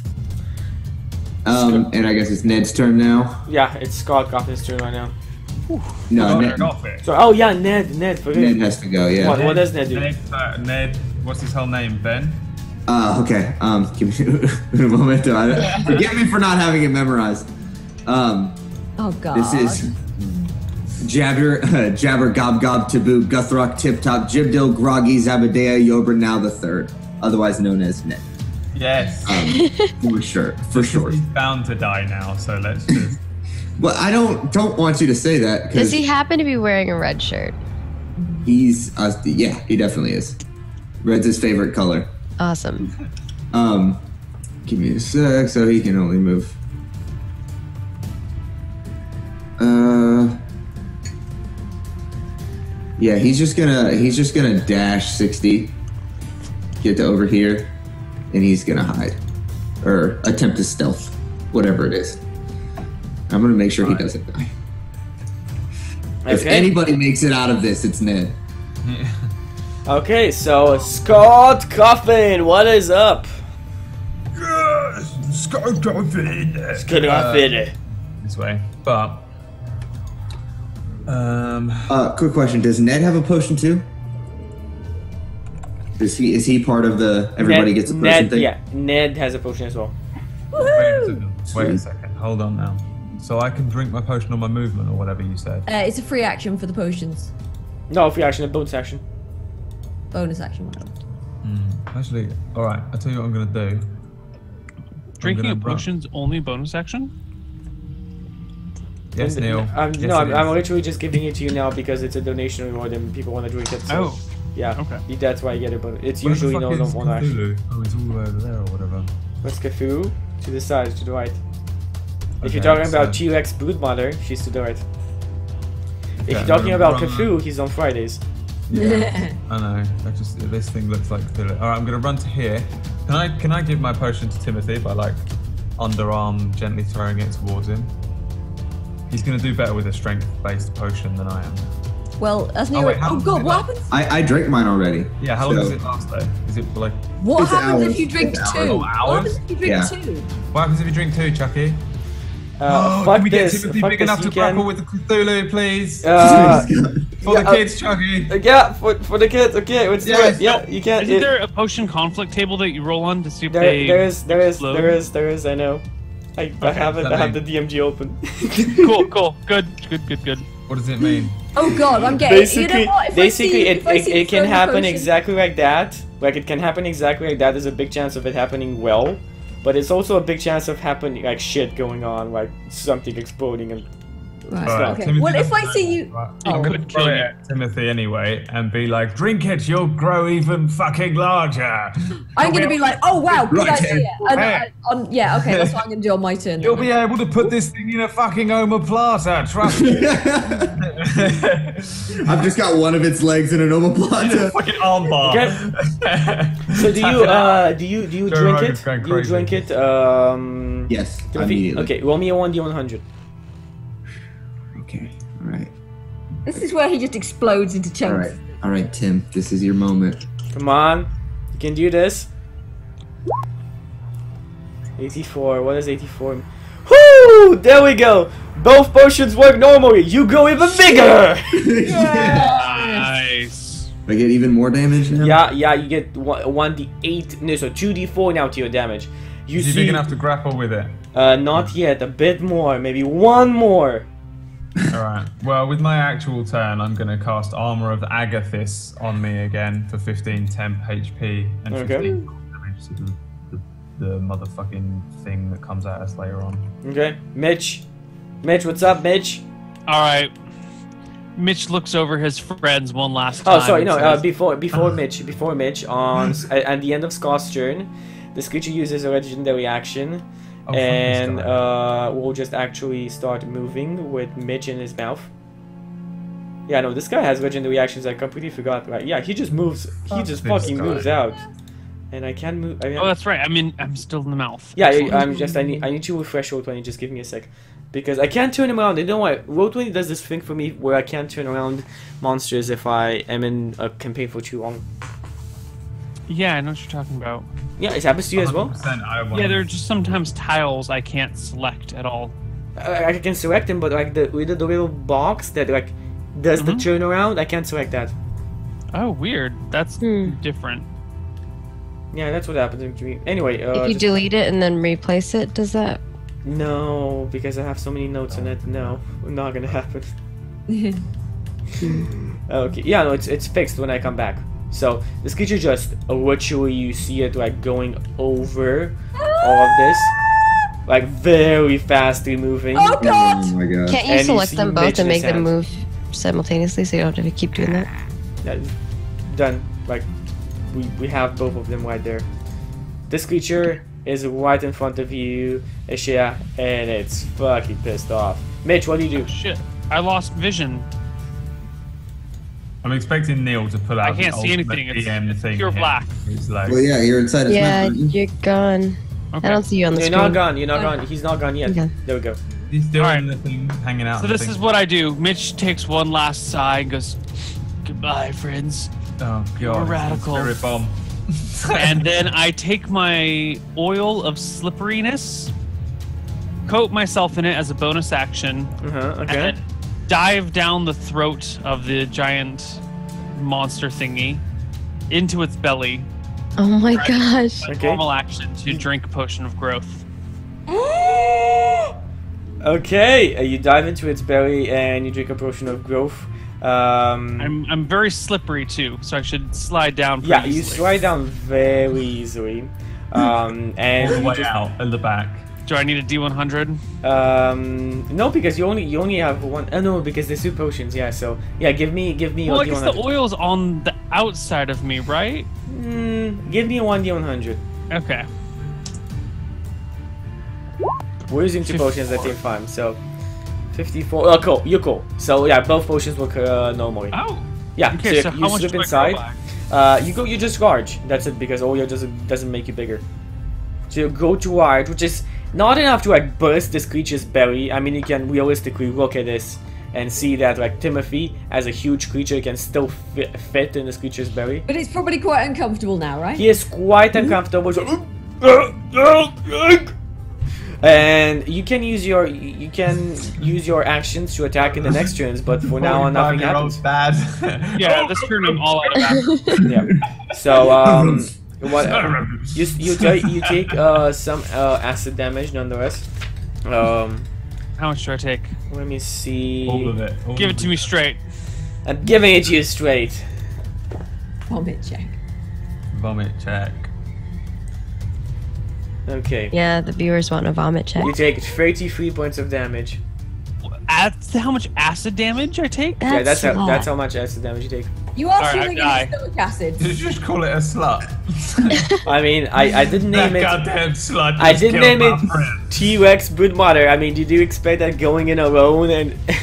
Um, and I guess it's Ned's turn now. Yeah, it's Scott Goffin's turn right now. No, Oh, Ned. So oh yeah, Ned, Ned, forget. Ned has to go, yeah. What, what does Ned do? Ned, uh, Ned, what's his whole name? Ben? Uh, okay. Um, give me a moment. I, forget me for not having it memorized. Um, Oh god. this is Jabber, uh, Jabber, Gob Gob, Taboo, Guthrock, Tip Top, Jibdil, Groggy, Zabadea, Yobra, now the third, otherwise known as Ned. Yes. Um, for sure, for sure. He's bound to die now, so let's just. But I don't don't want you to say that Does he happen to be wearing a red shirt? he's uh, yeah, he definitely is. Red's his favorite color. Awesome. Um, give me a sec, so he can only move. Uh, yeah, he's just gonna he's just gonna dash sixty, get to over here, and he's gonna hide or attempt to stealth, whatever it is. I'm gonna make sure he doesn't die. If anybody makes it out of this, it's Ned. Okay, so Scott Coffin, what is up? Yes, Scott Coffin. Scott Coffin. This way, but. Um. Uh, quick question: Does Ned have a potion too? Is he is he part of the everybody Ned, gets a potion Ned, thing? Yeah, Ned has a potion as well. Wait a second. Wait a second. Hold on now. So I can drink my potion on my movement or whatever you said. Uh, it's a free action for the potions. No, free action, a bonus action. Bonus action, whatever. Actually, all right. I'll tell you what I'm gonna do. Drinking gonna a run. potion's only bonus action? Yes, And- Neil. Um, Yes, no, I'm, I'm literally just giving it to you now because it's a donation reward and people want to drink it. So, Oh, yeah. okay. That's why you get it, but it's Where usually fuck no, is no one action. Cthulhu? Oh, it's all the way over there or whatever. What's Cthulhu? To the side, to the right. If you're Okay, talking about so- T-Rex Broodmother, she's to the right. If you're talking about run- Cthulhu, he's on Fridays. Yeah, I know. I just this thing looks like Cthulhu. All right, I'm gonna run to here. Can I can I give my potion to Timothy by like underarm gently throwing it towards him? He's gonna do better with a strength-based potion than I am. Well, as Nero. wait, how Oh, god, what last? happens? I, I drank mine already. Yeah, how long does it last though? Is it for like What It's happens hours. if you drink It's two? hours. Oh, What happens if you drink Yeah. two? what happens if you drink two, Chuky? Uh, Oh, fuck can we get this. Timothy big this. enough You to can- grapple with the Cthulhu, please? Uh, for yeah, the uh, kids, Chuky. uh, yeah, for, for the kids. Okay, let's do it. Yeah, you can't. Isn't It, there a potion conflict table that you roll on to see if there, they there is, there is, explode? there is, there is. I know. I, I have it. I have mean- the DMG open. cool, cool, good, good, good, good. What does it mean? Oh god, I'm getting. basically, you know what? Basically, see, it, it, it can happen potion- exactly like that. Like it can happen exactly like that. There's a big chance of it happening well, but it's also a big chance of happening like shit going on, like something exploding and Right, Alright, okay. Timothy well, if I see you, right, You Oh. could kill it at Timothy anyway and be like, drink it, you'll grow even fucking larger. I'm gonna be like, oh wow, good Right, idea. And, right. uh, on, yeah, okay, that's what I'm gonna do on my turn. You'll be able to put this thing in a fucking omoplata, trust me. I've just got one of its legs in an omoplata. fucking armbar. So do you it out. uh do you do you Joe drink Rogan's it? going Do you crazy. drink it? Um. yes, Timothy- immediately. Okay, roll me a one d one hundred. Okay. All right. This is where he just explodes into All chunks. right. All right, Tim. This is your moment. Come on, you can do this. Eighty-four. What is eighty-four? Whoo! There we go. Both potions work normally. You go even bigger. Nice. I get even more damage now. yeah, yeah. You get one d eight. No, so two d four now to your damage. You Is he see, big enough to grapple with it? uh, not yet. A bit more. Maybe one more. Alright. Well, with my actual turn, I'm going to cast Armor of Agathys on me again for 15 temp HP and Okay. 15 damage to the, the, the motherfucking thing that comes at us later on. Okay, Mitch. Mitch, what's up, Mitch? All right. Mitch looks over his friends one last time. Oh, sorry, and no. Uh, before before Mitch, before Mitch, on at, at the end of Scott's turn, this creature uses a legendary action, Oh, and uh, we'll just actually start moving with Mitch in his mouth. Yeah, no, this guy has legendary actions. I completely forgot. Right? Yeah, he just moves. He Fuck just this fucking guy. moves out, and I can't move. I mean, Oh, that's right. I mean, I'm still in the mouth. yeah, Excellent. I, I'm just. I need. I need to refresh Roll20. Just give me a sec, because I can't turn him around. You know what? Roll20 does this thing for me where I can't turn around monsters if I am in a campaign for too long. Yeah, I know what you're talking about. Yeah, it happens to you as well. 100% I want Yeah, there are just sometimes tiles I can't select at all. I, I can select them, but like the with the little box that like does the Mhm. turnaround, I can't select that. Oh, weird. That's Hmm. different. Yeah, that's what happens to me. Anyway, uh, if you just- delete it and then replace it, does that? no, because I have so many notes in it. No, not gonna happen. Okay, yeah, no, it's it's fixed when I come back. So this creature just literally you see it like going over all of this, like very fastly moving. Oh god! Oh my god. Can't you And select see them both Mitch and make them hand. move simultaneously so you don't have to keep doing that? Yeah, done. Like we we have both of them right there. This creature is right in front of you, Ishia, and it's fucking pissed off. Mitch, what do you do? Shit. I lost vision. I'm expecting Neil to pull out. I can't see ultimate anything, it's DM thing pure here. black. He's like, Well, yeah, you're inside his Yeah, mouth. you? you're gone. Okay. I don't see you on the screen. You're screen. not gone. You're not gone. He's not gone yet. Okay. There we go. he's doing Alright. in the thing, hanging out. So this thing. is what I do. Mitch takes one last sigh and goes, "Goodbye, friends." Oh god, You're it's radical. Spirit bomb. and then I take my oil of slipperiness, coat myself in it as a bonus action, Uh huh. and Okay. then dive down the throat of the giant monster thingy into its belly. Oh my gosh. A Okay. normal action to drink potion of growth. Okay. Uh, you dive into its belly and you drink a potion of growth. Um, I'm I'm very slippery too, so I should slide down. yeah, pretty you easily. slide down very easily. Um, and All the you way just out in the back. Do I need a D100? Um, no, because you only you only have one. Uh, no, because there's two potions. Yeah, so yeah, give me give me Well, I guess D100. the oil's on the outside of me, right? Mm, give me one D100. Okay. We're using two potions at the time, so 54. Oh, cool. You're cool. So yeah, both potions work uh, normally. Oh. Yeah. Okay, so so you how much slip inside. Uh, you go. You just large. That's it. Because oil doesn't doesn't make you bigger. So you go to large, which is not enough to like burst this creature's belly. I mean, you can realistically look at this and see that like Timothy, as a huge creature, can still fit, fit in this creature's belly. But it's probably quite uncomfortable now, right? He is quite uncomfortable. so- And you can use your you can use your actions to attack in the next turns, but for now on nothing happens. bad. Yeah, this turn I'm all out of action. Yeah. So um, what you you take you take uh some uh acid damage nonetheless. Um, How much do I take? Let me see. All of it. all Give of it to me straight. I'm giving it to you straight. Vomit check. Vomit check. Okay. Yeah, the viewers want a vomit check. You take 33 points of damage. That's how much acid damage I take? yeah, that's how that's how much acid damage you take. You are Alright, chewing I in stomach acid. Did you just call it a slut? I mean, I I didn't that name it. goddamn slut. I didn't name it. T-Rex Broodmother. I mean, did you expect that going in alone and?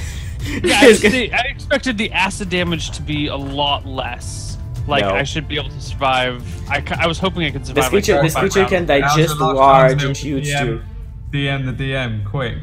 Yeah, I, see- I expected the acid damage to be a lot less. Like No. I should be able to survive. I, I was hoping I could survive. this creature, like, this four or five creature can digest large and huge DM, too. DM the DM, quick.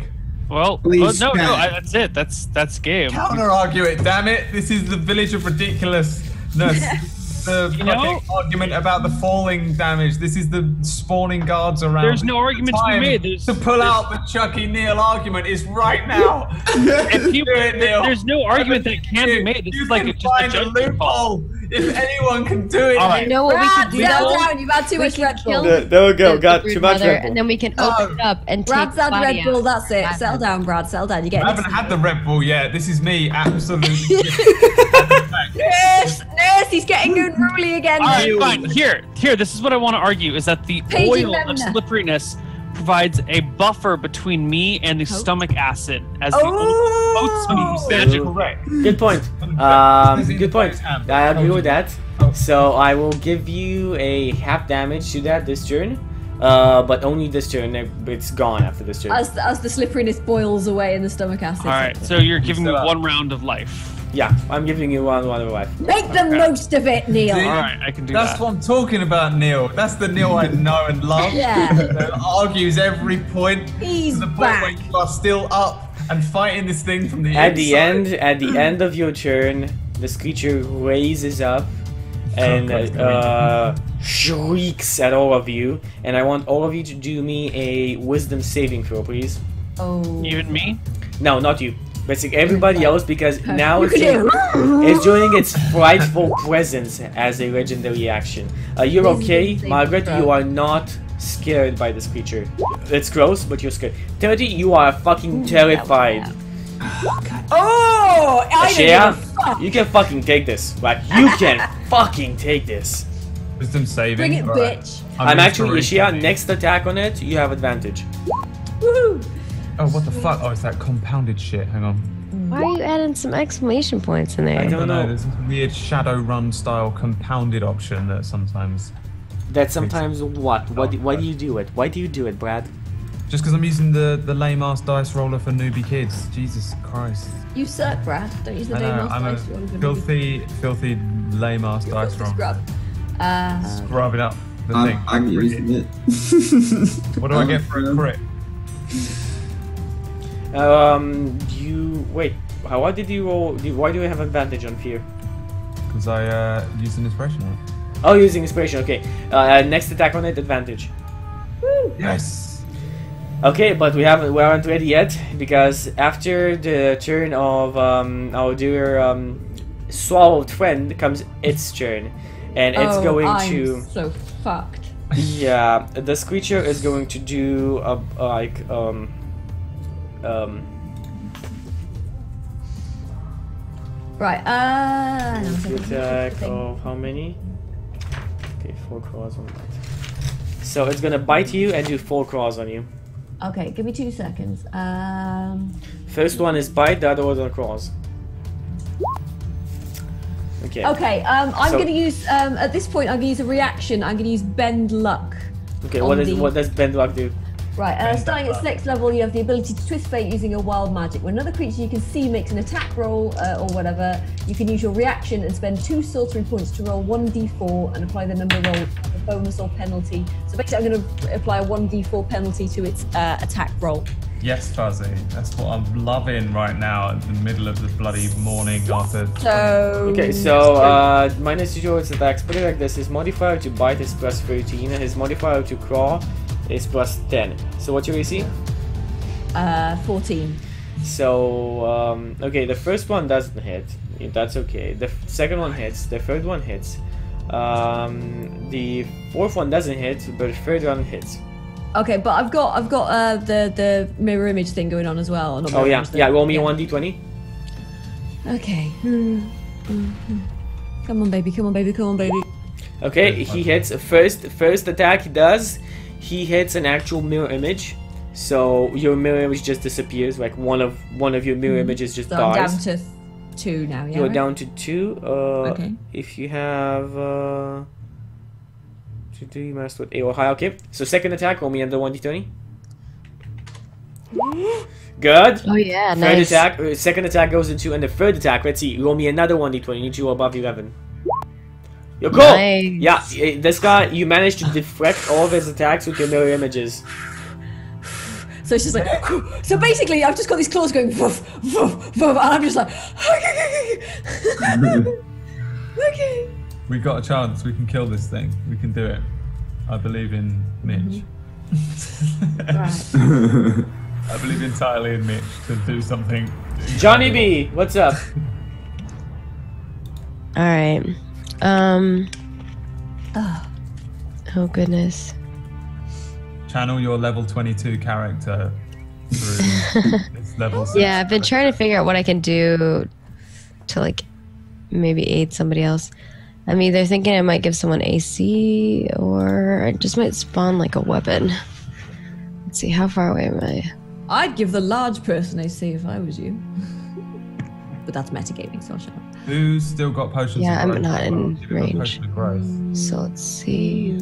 Well, uh, Please well, no, no. I, that's it. That's that's game. Counter argue it, damn it! This is the village of ridiculousness. the You fucking know- argument about the falling damage. This is the spawning guards around. There's no The argument to be made. There's- to pull out the Chuky Neil argument is right now. If people- Do it, Neil. there's no argument that can be made. This you is like can a, just a find a judgment call. loophole. If anyone can do it, All right. You know what we Brad, could do? settle though? down. You've had too We much Red Bull. There, there we go. the- Got the too much Broodmother, Red Bull. And then we can No. open oh. it up and Brad's take had body Red Bull. out. That's it. Bad Settle Red down, Brad. Settle down. You get I haven't had the Red Bull yet. This is me absolutely. Nurse, nurse, he's getting unruly again. All right, fine. Here, here. This is what I want to argue: is that the Paging oil of slipperiness provides a buffer between me and the stomach acid as the Oh! oats magic. correct. Good point. Um, good point. I agree with that. Oh. So I will give you a half damage to that this turn, uh, but only this turn. It's gone after this turn. As, as the slipperiness boils away in the stomach acid. All right, so you're giving me one round of life. Yeah, I'm giving you one one of life. Make the most of it, Neil. See? All right, I can do That's that. That's what I'm talking about, Neil. That's the Neil I know and love. Yeah. That argues every point He's to the point back. where you are still up and fighting this thing from the At the end, at the end of your turn, this creature raises up and uh, shrieks at all of you, and I want all of you to do me a Wisdom saving throw, please. Oh. Even me? No, not you. Basically, everybody else, because now it's could hear- it's joining its frightful presence as a legendary action. Uh, you're okay, Margaret. You are not scared by this creature. It's gross, but you're scared. Timothy, you are fucking terrified. Oh! I don't give a Shea, fuck. you can fucking take this. Like, you can fucking take this. Wisdom saving. Bring it, Alright. bitch. I'm, actually, inspiration. Ishia, next attack on it, you have advantage. Woohoo! Oh, what the fuck? Oh, it's that compounded shit. Hang on. Why are you adding some exclamation points in there? I I don't don't know. know. There's this weird Shadowrun style compounded option that sometimes. That sometimes what? What? do- Why do you do it? Why do you do it, Brad? Just because I'm using the the lame ass dice roller for newbie kids. Jesus Christ. You suck, Brad. Don't use the I know. name I'm a dice roll for filthy, filthy lame ass You're dice filthy roll. scrub. Uh, Scrubbing up the I'm, thing. I'm using it. What do I get for a crit? Um, you wait. How? Why did you roll? do- Why do you have advantage on fear? Because I uh, used an inspiration. Oh, using inspiration. Okay. Uh, next attack on it, advantage. Woo. Yes. Okay, but we haven't we aren't ready yet because after the turn of um, our dear um, swallowed friend comes its turn, and it's oh, going I'm to so fucked. yeah. This creature is going to do a like um um. Right. Uh. The attack of how many? Okay, four claws on that. So it's gonna bite you and do four claws on you. Okay, give me two seconds. Um. First one is bite, the other one are claws. Okay. Okay. Um. I'm So- gonna use. Um. At this point, I'm gonna use a reaction. I'm gonna use bend luck. Okay. What is the- what does bend luck do? Right, uh, starting at luck. next level, you have the ability to twist fate using a wild magic. When another creature you can see makes an attack roll uh, or whatever, you can use your reaction and spend two sorcery points to roll 1d4 and apply the number roll as a bonus or penalty. So basically, I'm going to apply a 1d4 penalty to its uh, attack roll. Yes, Fuzzy. That's what I'm loving right now in the middle of the bloody morning after. So. Okay, so uh, minus two towards attacks. Put it like this: his modifier to bite is plus 13, and his modifier to claw is plus 10. So what's your AC? Uh, 14. So um, okay, the first one doesn't hit. That's okay. The second one hits. The third one hits. Um, the fourth one doesn't hit, but the third one hits. Okay, but I've got I've got uh, the the mirror image thing going on as well. Oh yeah, yeah. Roll me a one d20. Okay. Hmm. Hmm. Come on, baby. Come on, baby. Come on, baby. Okay, he hits first. First attack he does, he hits an actual mirror image. So your mirror image just disappears. Like one of one of your mirror images just So I'm down to th- two now. Yeah. You're right? down to two. Uh, Okay. If you have uh, two, three, minus what, eight or higher. Okay. So second attack, roll me another one d20. Good. Oh yeah, Third nice. attack, uh, second attack goes into, and the third attack, let's see, roll me another 1d20, you need to above 11. You're cool! Nice. Yeah, this guy, you managed to deflect all of his attacks with your mirror images. So it's just like. So basically, I've just got these claws going. Woof, woof, woof, and I'm just like. okay. We got a chance. We can kill this thing. We can do it. I believe in Mitch. Mm-hmm. Right. I believe entirely in Mitch to do something. Johnny B, what's up? All right. Um. Oh goodness. Channel your level 22 character through level. six. Yeah, I've been trying to figure out what I can do to like maybe aid somebody else. I'm either thinking I might give someone AC or I just might spawn like a weapon. Let's see, how far away am I? I'd give the large person AC if I was you. but that's metagaming, so I'll shut up. Who's still got potions? Yeah, of I'm not in range. potion of growth. So let's see.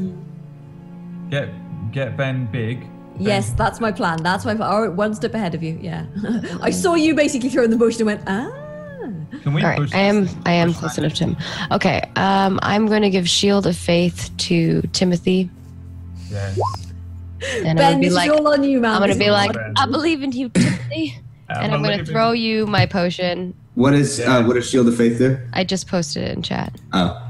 Get get Ben big. Yes, that's my plan. That's my plan. All right, one step ahead of you. Yeah. I saw you basically throw in the bush and went, ah. Can we All right, push I am I am close enough to him. Okay, um, I'm going to give Shield of Faith to Timothy, Yes. and I'm Ben, gonna be this like, all on you, man. I'm gonna be like, I believe in you, Timothy, and I'm gonna throw you my potion. What is uh, what is Shield of Faith there? I just posted it in chat. Oh,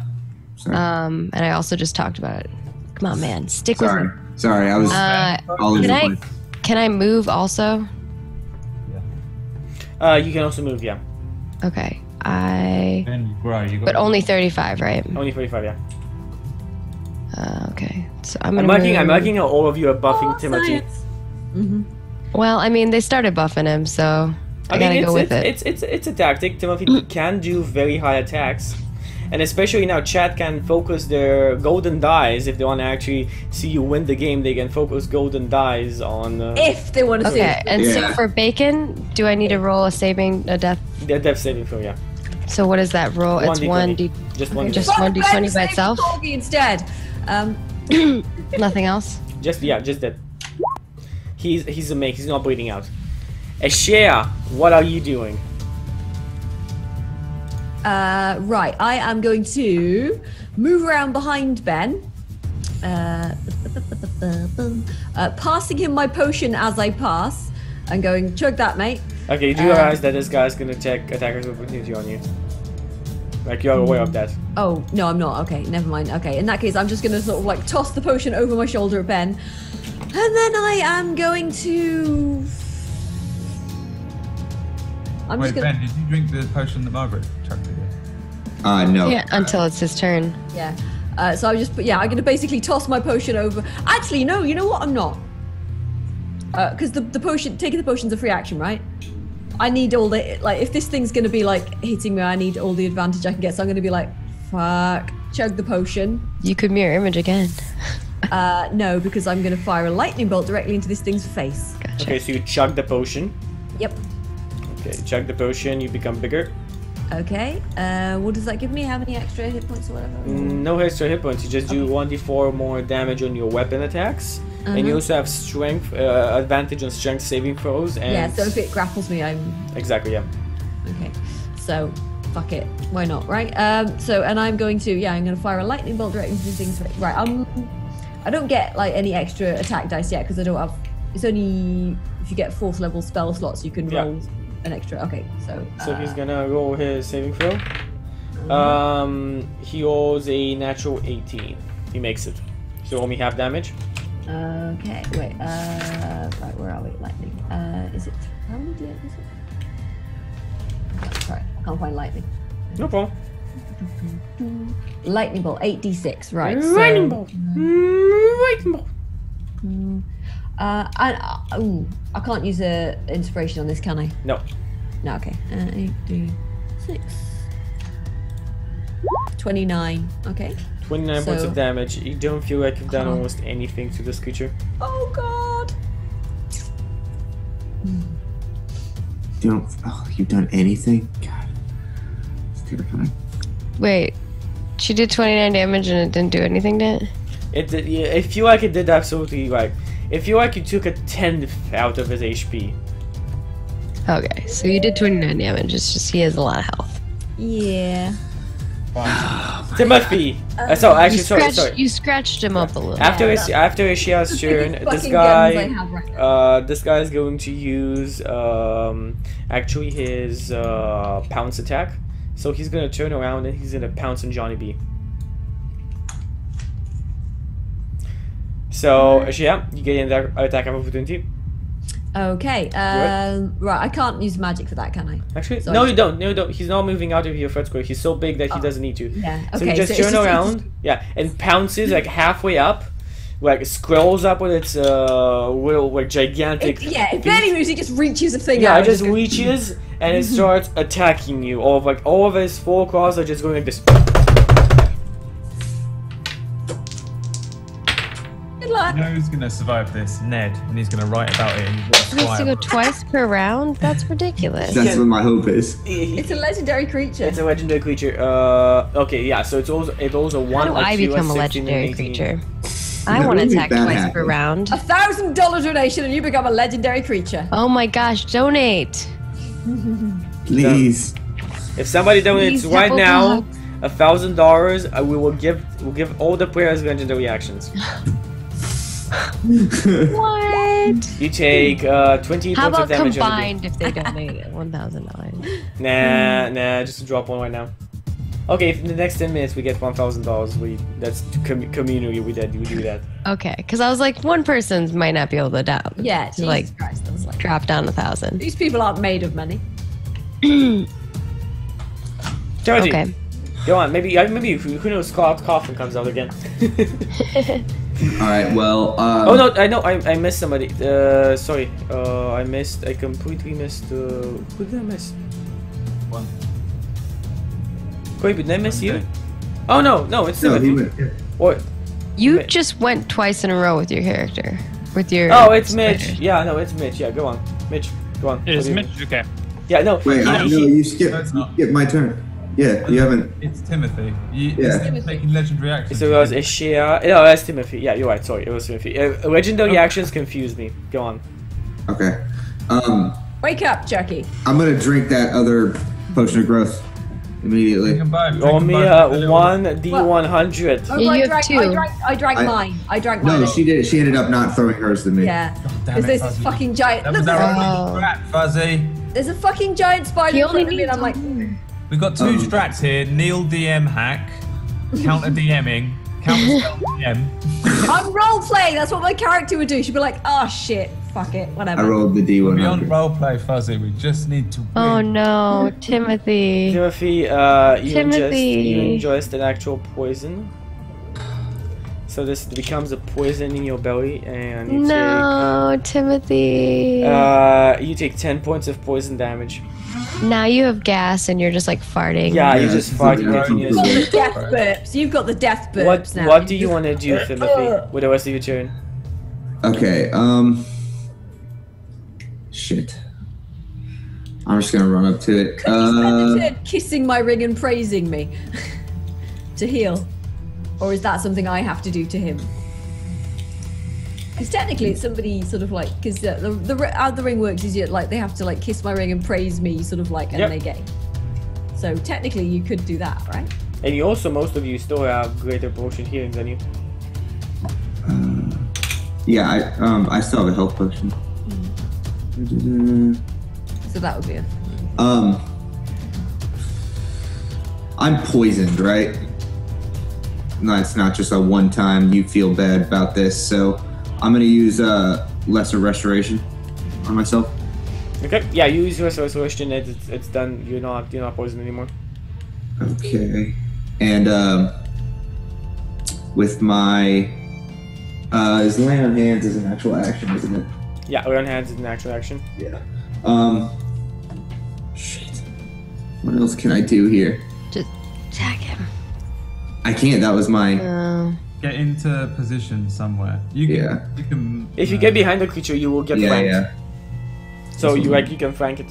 sorry. Um, and I also just talked about it. Come on, man, stick sorry, with me. sorry. I was Uh, all over can I place. can I move also? Yeah. Uh, you can also move, yeah. Okay, I Ben, you grow. You got but only 35, right? Only thirty-five, yeah. Uh, okay, so I'm I'm liking, I'm move- liking how all of you are buffing Timothy. Mm-hmm. Well, I mean, they started buffing him, so I, I gotta mean, go it's, with it's, it. it's, it's, it's a tactic. Timothy can do very high attacks. And especially now, chat can focus their golden dies If they want to actually see you win the game, they can focus golden dies on uh, If they want to see Okay, it. and so for bacon, do I need to roll a saving a death? their death saving throw, yeah. So what is that roll? It's 1d20. one d. Just one. just Just, one d20 by itself? the corgi instead. Um, Nothing else. just yeah, just that. He's he's a make. He's not bleeding out. Ashea, what are you doing? uh, right, I am going to move around behind Ben. Uh, uh, passing him my potion as I pass and going, chug that, mate. Okay, you do Um, realize that this guy's gonna take attackers with opportunity on you. Like you're aware of that. Oh, no, I'm not. Okay, never mind. Okay, in that case, I'm just going to sort of like toss the potion over my shoulder at Ben. And then I am going to. I'm Wait, just going Ben, did you drink the potion that Margaret chucked at you? Uh, no. Yeah, until it's his turn. Yeah. Uh, so I just, yeah, I'm gonna basically toss my potion over. Actually, no, you know what? I'm not. Because the the potion, taking the potion's a free action, right? I need all the like. If this thing's gonna be like hitting me, I need all the advantage I can get. So I'm gonna be like, fuck, chug the potion. You could mirror image again. Uh, no, because I'm gonna fire a lightning bolt directly into this thing's face. Gotcha. Okay, so you chug the potion. Yep. Okay, chug the potion. You become bigger. Okay. Uh, what does that give me? How many extra hit points or whatever? No extra hit points. You just do 1d4 more damage on your weapon attacks. And you Uh-huh. also have strength uh, advantage on strength saving throws. And Yeah. So if it grapples me, I'm exactly yeah. Okay, so fuck it, why not, right? Um, so and I'm going to yeah, I'm going to fire a lightning bolt directly into thing's. Right, um, I don't get like any extra attack dice yet because I don't have. It's only if you get fourth level spell slots you can Yeah. roll an extra. Okay, so So uh, he's gonna roll his saving throw. Um, he rolls a natural 18. He makes it. So only half damage. okay, wait, uh, right, where are we? Lightning. Uh, is it how many do is it? Oh, sorry, I can't find lightning. No problem. Lightning bolt, eight d six. Right. Lightning so, bolt. Lightning bolt. Uh, and, uh, ooh, I can't use a inspiration on this, can I? No. No, okay. Uh, eight, three, six. 29. Okay. 29 points of damage. You don't feel like you've done Uh-huh. almost anything to this creature. Oh, God. You don't. Oh, you've done anything? God, it's terrifying. Wait, she did 29 damage and it didn't do anything to it? It did, yeah, I feel like it did absolutely like. I feel like you took a tenth out of his HP. Okay, so you did 29 damage. It's just he has a lot of health. Yeah. Timothy. Uh, so You actually, sorry, scratched, sorry. you scratched him up a little. After Yeah, his, after Ishia's turn, Biggest this fucking guns I guy, right uh, this guy is going to use um, actually his uh, pounce attack. So he's gonna turn around and he's gonna pounce on Johnny B. So yeah, you get an attack- attack of opportunity. Okay. Um, right. I can't use magic for that, can I? Actually, Sorry. no, you don't. No, you don't. He's not moving out of your threat square. He's so big that he Oh. doesn't need to. Yeah. Okay. So he just it's turn it's around, yeah, and pounces like halfway up, like scrolls up with its uh, little like gigantic. It, yeah, it barely moves. he just reaches a thing Yeah, out. it just goes- reaches and it starts attacking you. All of like all of his four claws are just going like this. Luck. You know who's gonna survive this? Ned, and he's gonna write about it in He has to go Esquire. twice per round? That's ridiculous. That's what my hope is. It's a legendary creature. It's a legendary creature. Uh, okay, yeah. So it's also it's also one. How do a I two, become a 16, and legendary creature? I That want to attack bad twice per round. a thousand dollar donation and you become a legendary creature. Oh my gosh, donate! Please. If somebody donates Please right now, a thousand dollars, uh, we will give we'll give all the players legendary actions. What? You take uh, 28 How points of about damage. on the day. combined if they donate one thousand dollars? Nah, nah, just drop one right now. Okay, in the next 10 minutes we get $1,000, we that's com- community, we did, we do that. Okay, because I was like, one person might not be able to down. Yeah, to Jesus like Christ. I was like, drop down a thousand. these people aren't made of money. Georgie, Okay. go on. Maybe, uh, maybe who who knows? Scott Coffin comes out again. All right. Well. Uh, oh no, I know, I, I missed somebody. Uh, sorry, uh, I missed. I completely missed. Uh, who did I miss? One. Wait, did I miss you? Oh no, no, it's No, he went. yeah. What? You Mi- just went twice in a row with your character, with your. Oh, it's Mitch. Yeah, no, it's Mitch. Yeah, go on, Mitch. Go on. It is What do you- Mitch. Okay. Yeah, no. Wait. I, no, you No, skipped. it's You skipped my turn. Yeah, you haven't. It's Timothy. You, Yeah. It's Timothy taking legendary action. So it was Ishia. No, that's Timothy. Yeah, you're right. Sorry, it was Timothy. Uh, legendary actions confused me. Go on. Okay. Um, Wake up, Chuky. I'm gonna drink that other potion of growth immediately. Drink them both, drink Roll me a one d one hundred. Oh, You I have drank, two. I drank, I drank I- mine. I drank No, mine. No, she did. She ended up not throwing hers to me. Yeah. Damn Because there's this fucking giant. That Look, was there's, our a, only strat, Fuzzy. there's a fucking giant spider He in front of me, and I'm like, needs We've got two Um. strats here. Neil DM hack, counter DMing, counter spell DM. I'm role playing. That's what my character would do. She'd be like, oh shit, fuck it, whatever. I rolled the D one. Beyond D100. roleplay, Fuzzy. We just need to win. Oh no, Timothy. Timothy, uh, you ingest, Timothy. you ingest an actual poison. So this becomes a poison in your belly, and you No, Timothy. uh, you take ten points of poison damage. Now you have gas and you're just like farting. Yeah, you Yeah, just this is farted the continuously. actual You've got the death burps. You've got the death burps What now. What do you want to do, Timothy, with the rest of your turn? Okay. Um. Shit. I'm just gonna run up to it. Could you spend Uh, a kissing my ring and praising me to heal, or is that something I have to do to him? Because technically, it's somebody sort of like because uh, the the how the ring works is you like they have to like kiss my ring and praise me, sort of like, and Yep. they get. So technically, you could do that, right? And you also, most of you still have greater potion healing than you. yeah. I um. I still have a health potion. So that would be a. Um. I'm poisoned, right? No, it's not just a one time you feel bad about this, so I'm gonna use uh lesser restoration on myself. Okay, yeah, you use lesser restoration. It's, it's it's done. You're not you're not poisoned anymore. Okay. And um with my Uh, is laying on hands is an actual action, isn't it? Yeah, lay on hands is an actual action. Yeah. Um. Shit. What else can I do here? Just attack him. I can't. That was my. Uh, Get into position somewhere. You can. Yeah. You can. If you uh, get behind the creature, you will get yeah, flanked. yeah. So you like you can flank it.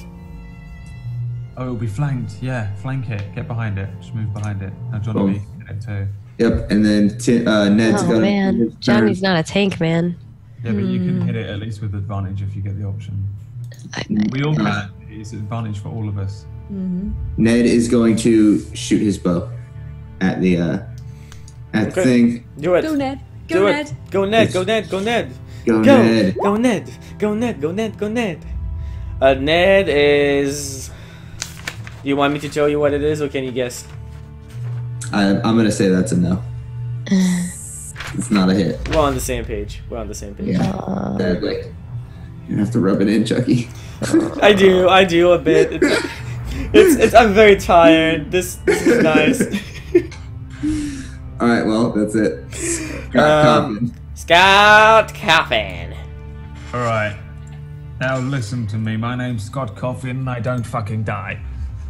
Oh, it'll be flanked. Yeah, flank it. Get behind it. Just move behind it. Now Johnny Oh. B can hit it too. Yep. And then t- uh, Ned's oh got. man, his. Johnny's not a tank, man. Yeah, but you Hmm. can hit it at least with advantage if you get the option. I, We all can. It's advantage for all of us. Ned is going to shoot his bow at the uh, at the Okay. thing. Do it. Go Ned. Do Go it. Ned. Go Ned. Go Ned. Go Ned. Go, Go. Ned. Go Ned. Go Ned. Go Ned. Go Ned. Uh, Ned is. Do You want me to tell you what it is, or can you guess? I, I'm gonna say that's a no. it's not a hit. We're on the same page. We're on the same page. Yeah. Sadly. You have to rub it in, Chuky. I do. I do a bit. It's, it's, it's. I'm very tired. This, this is nice. All right. Well, that's it. Scott Um, Coffin. Scout Coffin. All right. Now listen to me. My name's Scott Coffin. and I don't fucking die.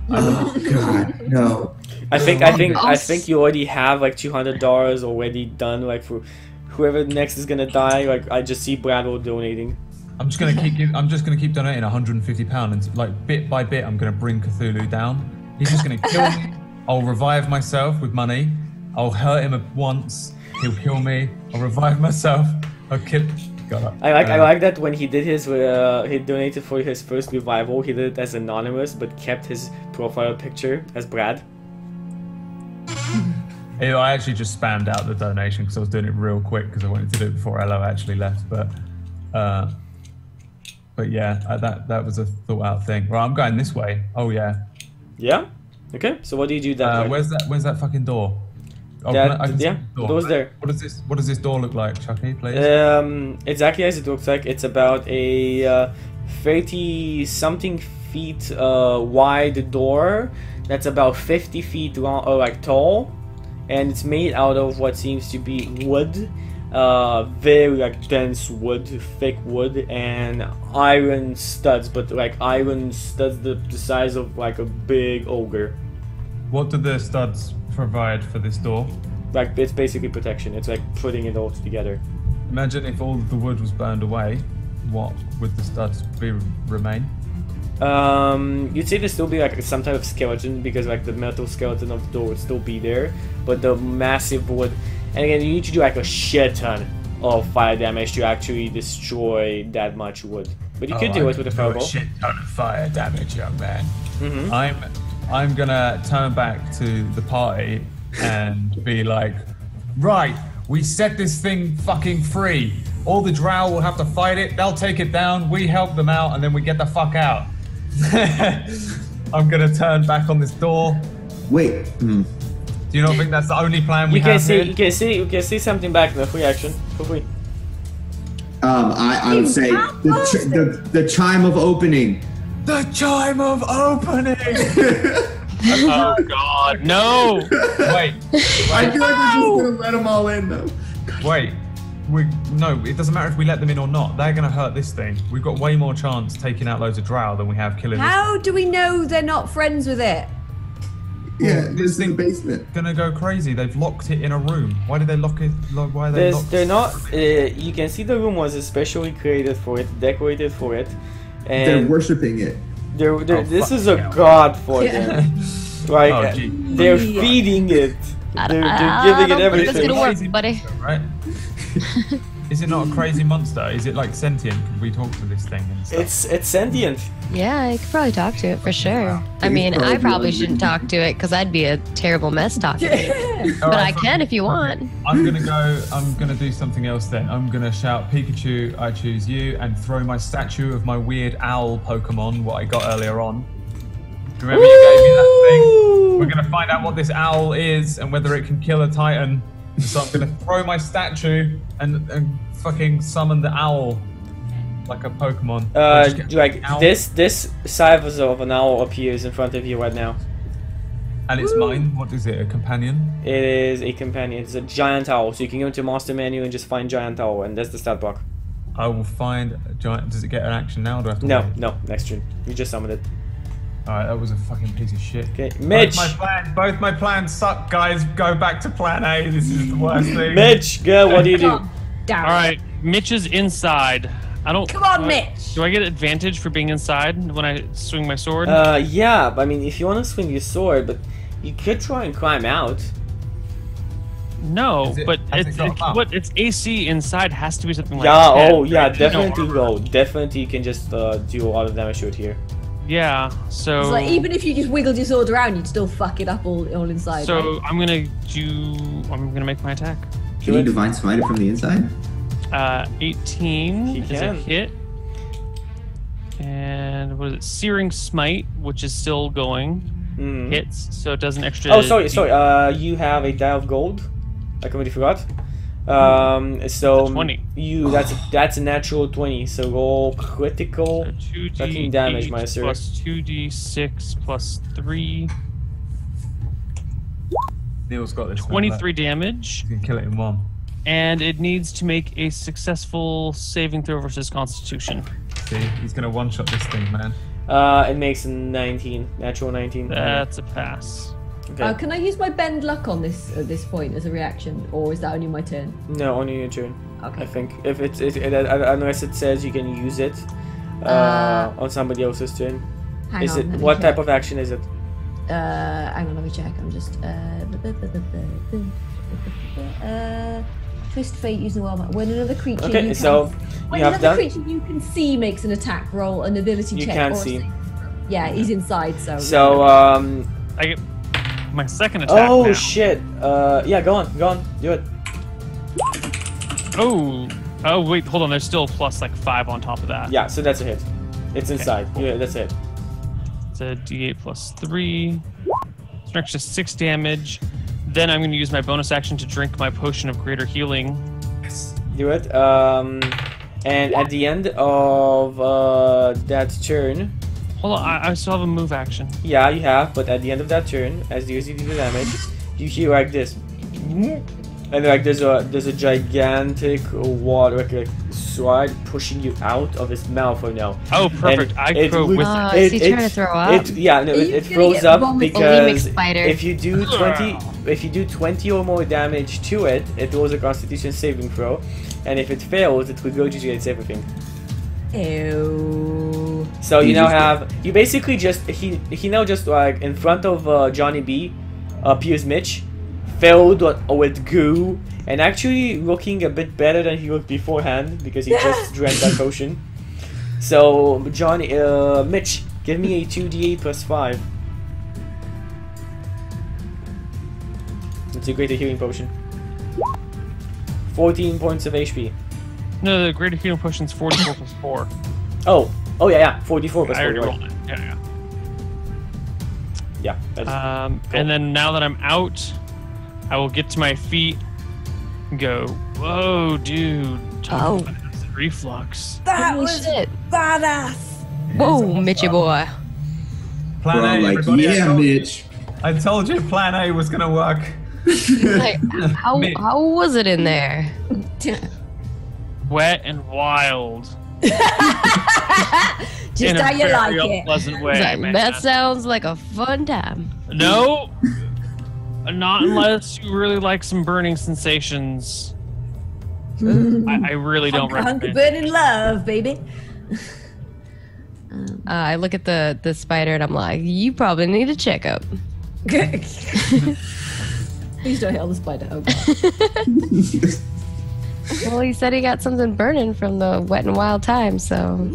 Oh God, no. I think. I think. I think you already have like two hundred dollars already done. Like for whoever next is gonna die. Like I just see Bradwell donating. I'm just gonna keep. I'm just gonna keep donating 150 pound, and like bit by bit, I'm gonna bring Cthulhu down. He's just gonna kill me. I'll revive myself with money. I'll hurt him at once. He'll kill me. I'll revive myself. I'll kill. God, I like. I uh, like that when he did his. Uh, he donated for his first revival. He did it as anonymous, but kept his profile picture as Brad. I actually just spammed out the donation because I was doing it real quick because I wanted to do it before Elo actually left. But, uh, but yeah, uh, that that was a thought out thing. Right, I'm going this way. Oh yeah. Yeah. Okay. So what do you do that? Uh, where's that? Where's that fucking door? Oh, That- I- I yeah, the door. door's there. What does this? What does this door look like, Chuky? Please. Um, exactly as it looks like. It's about a uh, 30 something feet uh, wide door that's about 50 feet long, or like tall, and it's made out of what seems to be wood, uh, very like dense wood, thick wood, and iron studs, but like iron studs the, the size of like a big ogre. what do the studs provide for this door? Like it's basically protection. It's like putting it all together. Imagine if all the wood was burned away. What would the studs be remain? Um, you'd say there'd still be like some type of skeleton because like the metal skeleton of the door would still be there, but the massive wood, and again, you need to do like a shit ton of fire damage to actually destroy that much wood. But you could Oh, do I it with a fireball. shit ton of fire damage, young man. Mhm. I'm I'm gonna turn back to the party and be like, right, we set this thing fucking free. All the drow will have to fight it. They'll take it down. We help them out, and then we get the fuck out. I'm gonna turn back on this door. Wait. Hmm. Do you not think that's the only plan we You can have say here? you can say you can say something back in the free action for free. Um, I, I would say the, the the chime of opening. The chime of opening. Oh God, no! wait, I feel like we're just gonna let them all in though. wait. We no. It doesn't matter if we let them in or not. They're gonna hurt this thing. We've got way more chance taking out loads of drow than we have killing this How do we know they're not friends with it? Yeah, this this in thing- basement. gonna go crazy. They've locked it in a room. Why did they lock it? lo- Why are they There's, locked? they're not. Uh, you can see the room was especially created for it, decorated for it, They're worshiping it. they're, they're, Oh, this is a yeah. god for Yeah. them. Like Oh, they're feeding it. They're, they're I giving don't it think that's everything. gonna work, buddy. right? Is it not a crazy monster? Is it like sentient? Can we talk to this thing and stuff? It's it's sentient. Yeah, I could probably talk to it for sure. I it's mean, I probably probably shouldn't talk to it because I'd be a terrible mess talking to it. But I can if you want. I'm gonna go. I'm gonna do something else then. I'm gonna shout Pikachu, I choose you, and throw my statue of my weird owl Pokemon, what I got earlier on. Remember you gave me that thing? We're gonna find out what this owl is and whether it can kill a Titan. So I'm gonna throw my statue and, and fucking summon the owl like a Pokemon. Uh, like this this size of an owl appears in front of you right now. And it's mine. What is it? A companion? It is a companion. It's a giant owl. So you can go into master menu and just find giant owl, and that's the stat block. I will find a giant. Does it get an action now? Or do I have to No, wait? no, next turn. You just summoned it. Alright, that was a fucking piece of shit. Okay, Both Mitch. my, plan, both my plans suck, guys. Go back to plan A. This is the worst thing. Mitch, go. What do you do? All right, Mitch is inside. I don't. Come on, do I- Mitch. Do I get advantage for being inside when I swing my sword? Uh, yeah. but I mean, if you want to swing your sword, but you could try and climb out. no, it- but has it it's got a it, map? what it's AC inside has to be something like. yeah. 10, Oh, yeah. right? No, Definitely armor. go. Definitely, you can just uh, do a lot of damage to it here. Yeah. So. It's like even if you just wiggled your sword around, you'd still fuck it up all, all inside. so right? I'm gonna do. I'm gonna make my attack. Can you divine smite it from the inside? Uh, 18 He is a hit. And what is it? Searing Smite, which is still going, Mhm. hits, so it does an extra. Oh, sorry, sorry. Uh, you have a die of gold. I completely forgot. Um, so 20. you that's that's a natural twenty. So roll critical. Two Fucking D damage, my sir. plus two D six plus three. Neil's got this. Twenty-three damage. You can kill it in one. and it needs to make a successful saving throw versus Constitution. See, he's gonna one shot this thing, man. Uh, it makes a nineteen, natural nineteen. That's a pass. Okay. Uh, can I use my bend luck on this at this point as a reaction, or is that only my turn? No, only your turn. Okay. I think if it's it, it, unless it says you can use it uh, Uh, on somebody else's turn. Hang is on. it what check. type of action is it? Uh, hang on, let me check. I'm just. Uh, uh, twist fate using wild magic. When another creature. Okay, you so can, you when have another done. creature you can see makes an attack roll, an ability You check. can't or see. Yeah, he's inside, so. So um. I get my second attack Oh now. shit. Uh, yeah, go on, go on, do it. Oh, oh wait, hold on. There's still plus like five on top of that. Yeah, so that's a hit. It's inside. Yeah, that's it. It's a D8 plus three. It's an extra six damage. Then I'm going to use my bonus action to drink my potion of greater healing. Do it. Um, and at the end of uh, that turn, Hold on, I, I still have a move action. yeah, you have. But at the end of that turn, as you do the damage, you hear like this, and like there's a there's a gigantic water like a sword pushing you out of his mouth right now. Oh, perfect. And I it go would- with Oh, it. is he trying to throw up? It, yeah, no, it, you it gonna throws up because if you do twenty, if you do twenty or more damage to it, it rolls a Constitution saving throw, and if it fails, it regurgitates everything. Ew. So you You now just- have you basically just he he now just like in front of uh, Johnny B, appears Mitch, filled with, with goo, and actually looking a bit better than he looked beforehand because he just drank that potion. So Johnny, uh, Mitch, give me a two d eight plus five. It's a greater healing potion. Fourteen points of HP. No, the greater healing potion's 44 plus 4. Oh, oh yeah, yeah, forty four plus I already four. rolled it. Yeah, Yeah, that's, yeah. Um, Cool. And then now that I'm out, I will get to my feet and go, whoa, dude. talk Oh. about reflux. That Holy was shit. badass. Whoa, Mitchy boy. Plan We're A, like, everybody. I yeah, told, Mitch. I told you Plan A was gonna work. Like, how, Mitch. how was it in there? Wet and wild. Just how you like it. unpleasant way, like, man. that sounds like a fun time. No, not unless you really like some burning sensations. I, I really don't Hunker, hunker, recommend. burning love, baby. Uh, I look at the, the spider and I'm like, you probably need a checkup. Please don't hit on the spider. Oh, God. Well, he said he got something burning from the wet and wild time, so.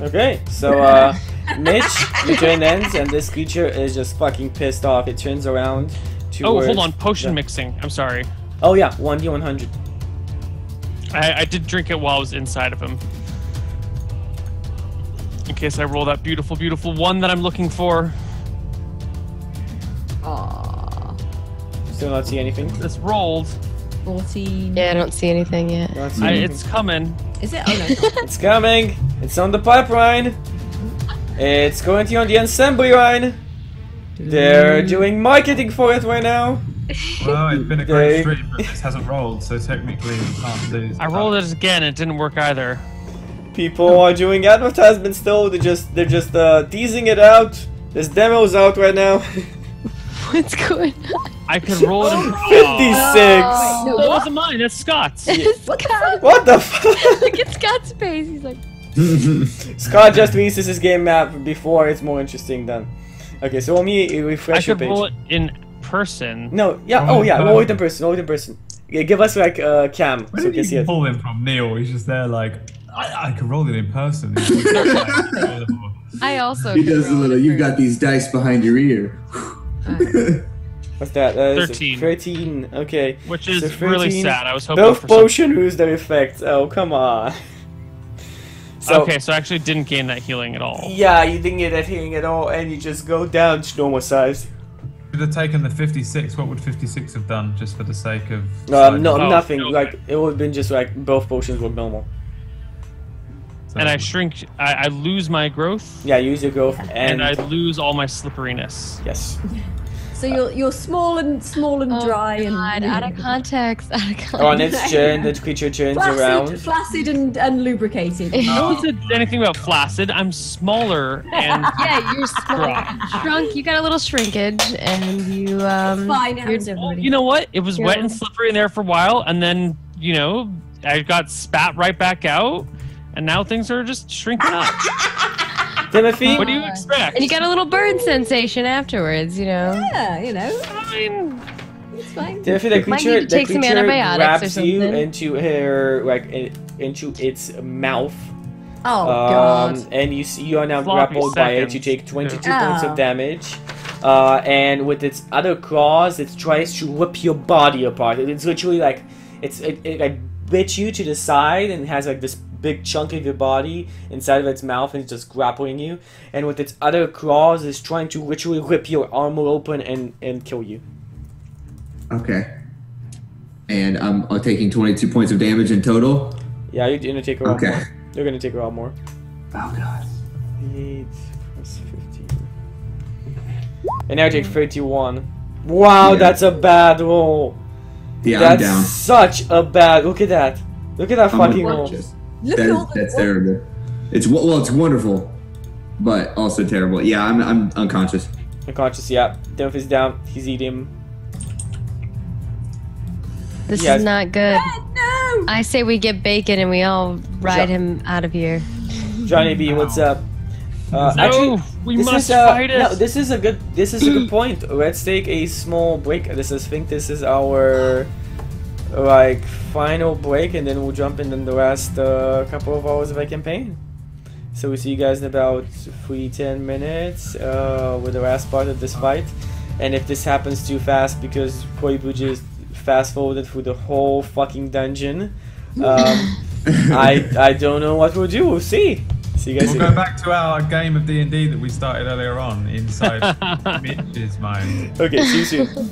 Okay, so uh, Mitch, your turn ends, and this creature is just fucking pissed off. It turns around to. Oh, hold on. Potion mixing. I'm sorry. Oh yeah, one d one hundred. I, I did drink it while I was inside of him. In case I roll that beautiful, beautiful one that I'm looking for. Aw. Still not see anything. This rolled. 14. Yeah, I don't see anything yet. Not see I, it's coming. Is it? Oh, no. it's coming. It's on the pipeline. It's going to on the assembly line. They're doing marketing for it right now. Well, it's been a great stream, but this hasn't rolled, so technically we can't lose. I rolled it again. It didn't work either. People are doing advertisements still. They're just they're just uh, teasing it out. There's demos out right now. What's going on? I could roll it. In- Fifty-six. Oh, No, that wasn't mine. That's Scott's. What the fuck? What the fuck? Look at Scott's face. He's like, Scott just releases his game map before it's more interesting than. Okay, so let me refresh your page. could page. roll it in person. No, yeah, Roll oh, oh yeah, in roll it in person. person, roll it in person. Yeah, give us like a cam Where so we can see you it. pull him from, Neil? He's just there like, I, I can roll it in person. I also. he does a little. You've got these dice behind your ear. What's that? Uh, 13. 13, okay. Which is So really sad. I was hoping Both for some- potion lose their effects. Oh, come on. So, okay, so I actually didn't gain that healing at all. Yeah, you didn't get that healing at all, and you just go down to normal size. Should have taken the 56. What would 56 have done, just for the sake of? Um, no, Oh, nothing. okay. Like it would have been just like both potions were normal. So- And I shrink. I, I lose my growth, Yeah, use your growth and and, I lose all my slipperiness. yes. So you're you're small and small and Oh, dry God, and out of context. Out of context. On its turn, the creature turns flaccid, around. flaccid and, and lubricated. No one said anything about flaccid. I'm smaller and yeah, you're small, shrunk. You got a little shrinkage, and you um. Fine, it you're- happens you know what? It was wet and slippery in there for a while, and then you know I got spat right back out, and now things are just shrinking up. Timothy, What do you expect? and you got a little burn sensation afterwards. You know. yeah, you know, I mean, it's fine. Timothy, the Might creature, need to the take some creature antibiotics or grabs you into her like i- into its mouth. Oh um, god. and you see you are now Floppy grappled by it. You take 22 Yeah. points of damage. Uh, and with its other claws, it tries to rip your body apart. It's literally like it's it, it like bit you to the side and has like this big chunk of your body inside of its mouth and it's just grappling you. And with its other claws, it's trying to literally rip your armor open and and kill you. Okay. And I'm uh, taking 22 points of damage in total. Yeah, you're gonna take a lot Okay. more. You're gonna take a lot more. Oh god. 8 plus 15. And now I take 31. Wow, Yeah. that's a bad roll. Yeah, that's I'm down. such a bad. Look at that. Look at that I'm fucking roll. unconscious. Look That at all the that's terrible. It's well, it's wonderful, but also terrible. Yeah, I'm I'm unconscious. Unconscious, yeah. Timothy's down. He's eating. This Yes. is not good. No. I say we get bacon and we all ride Yeah. him out of here. Johnny B, what's up? Uh, no, actually, we this must is uh, fight it. no. This is a good. This is a good point. Let's take a small break. This is, I think this is our like final break, and then we'll jump in the last uh, couple of hours of our campaign. So we'll see you guys in about three ten minutes uh, with the last part of this fight. And if this happens too fast because Koibu just fast forwarded through the whole fucking dungeon, um, I I don't know what we'll do. We'll see. See you guys. We'll soon. go back to our game of D and D that we started earlier on inside Mitch's mind. Okay, see you soon.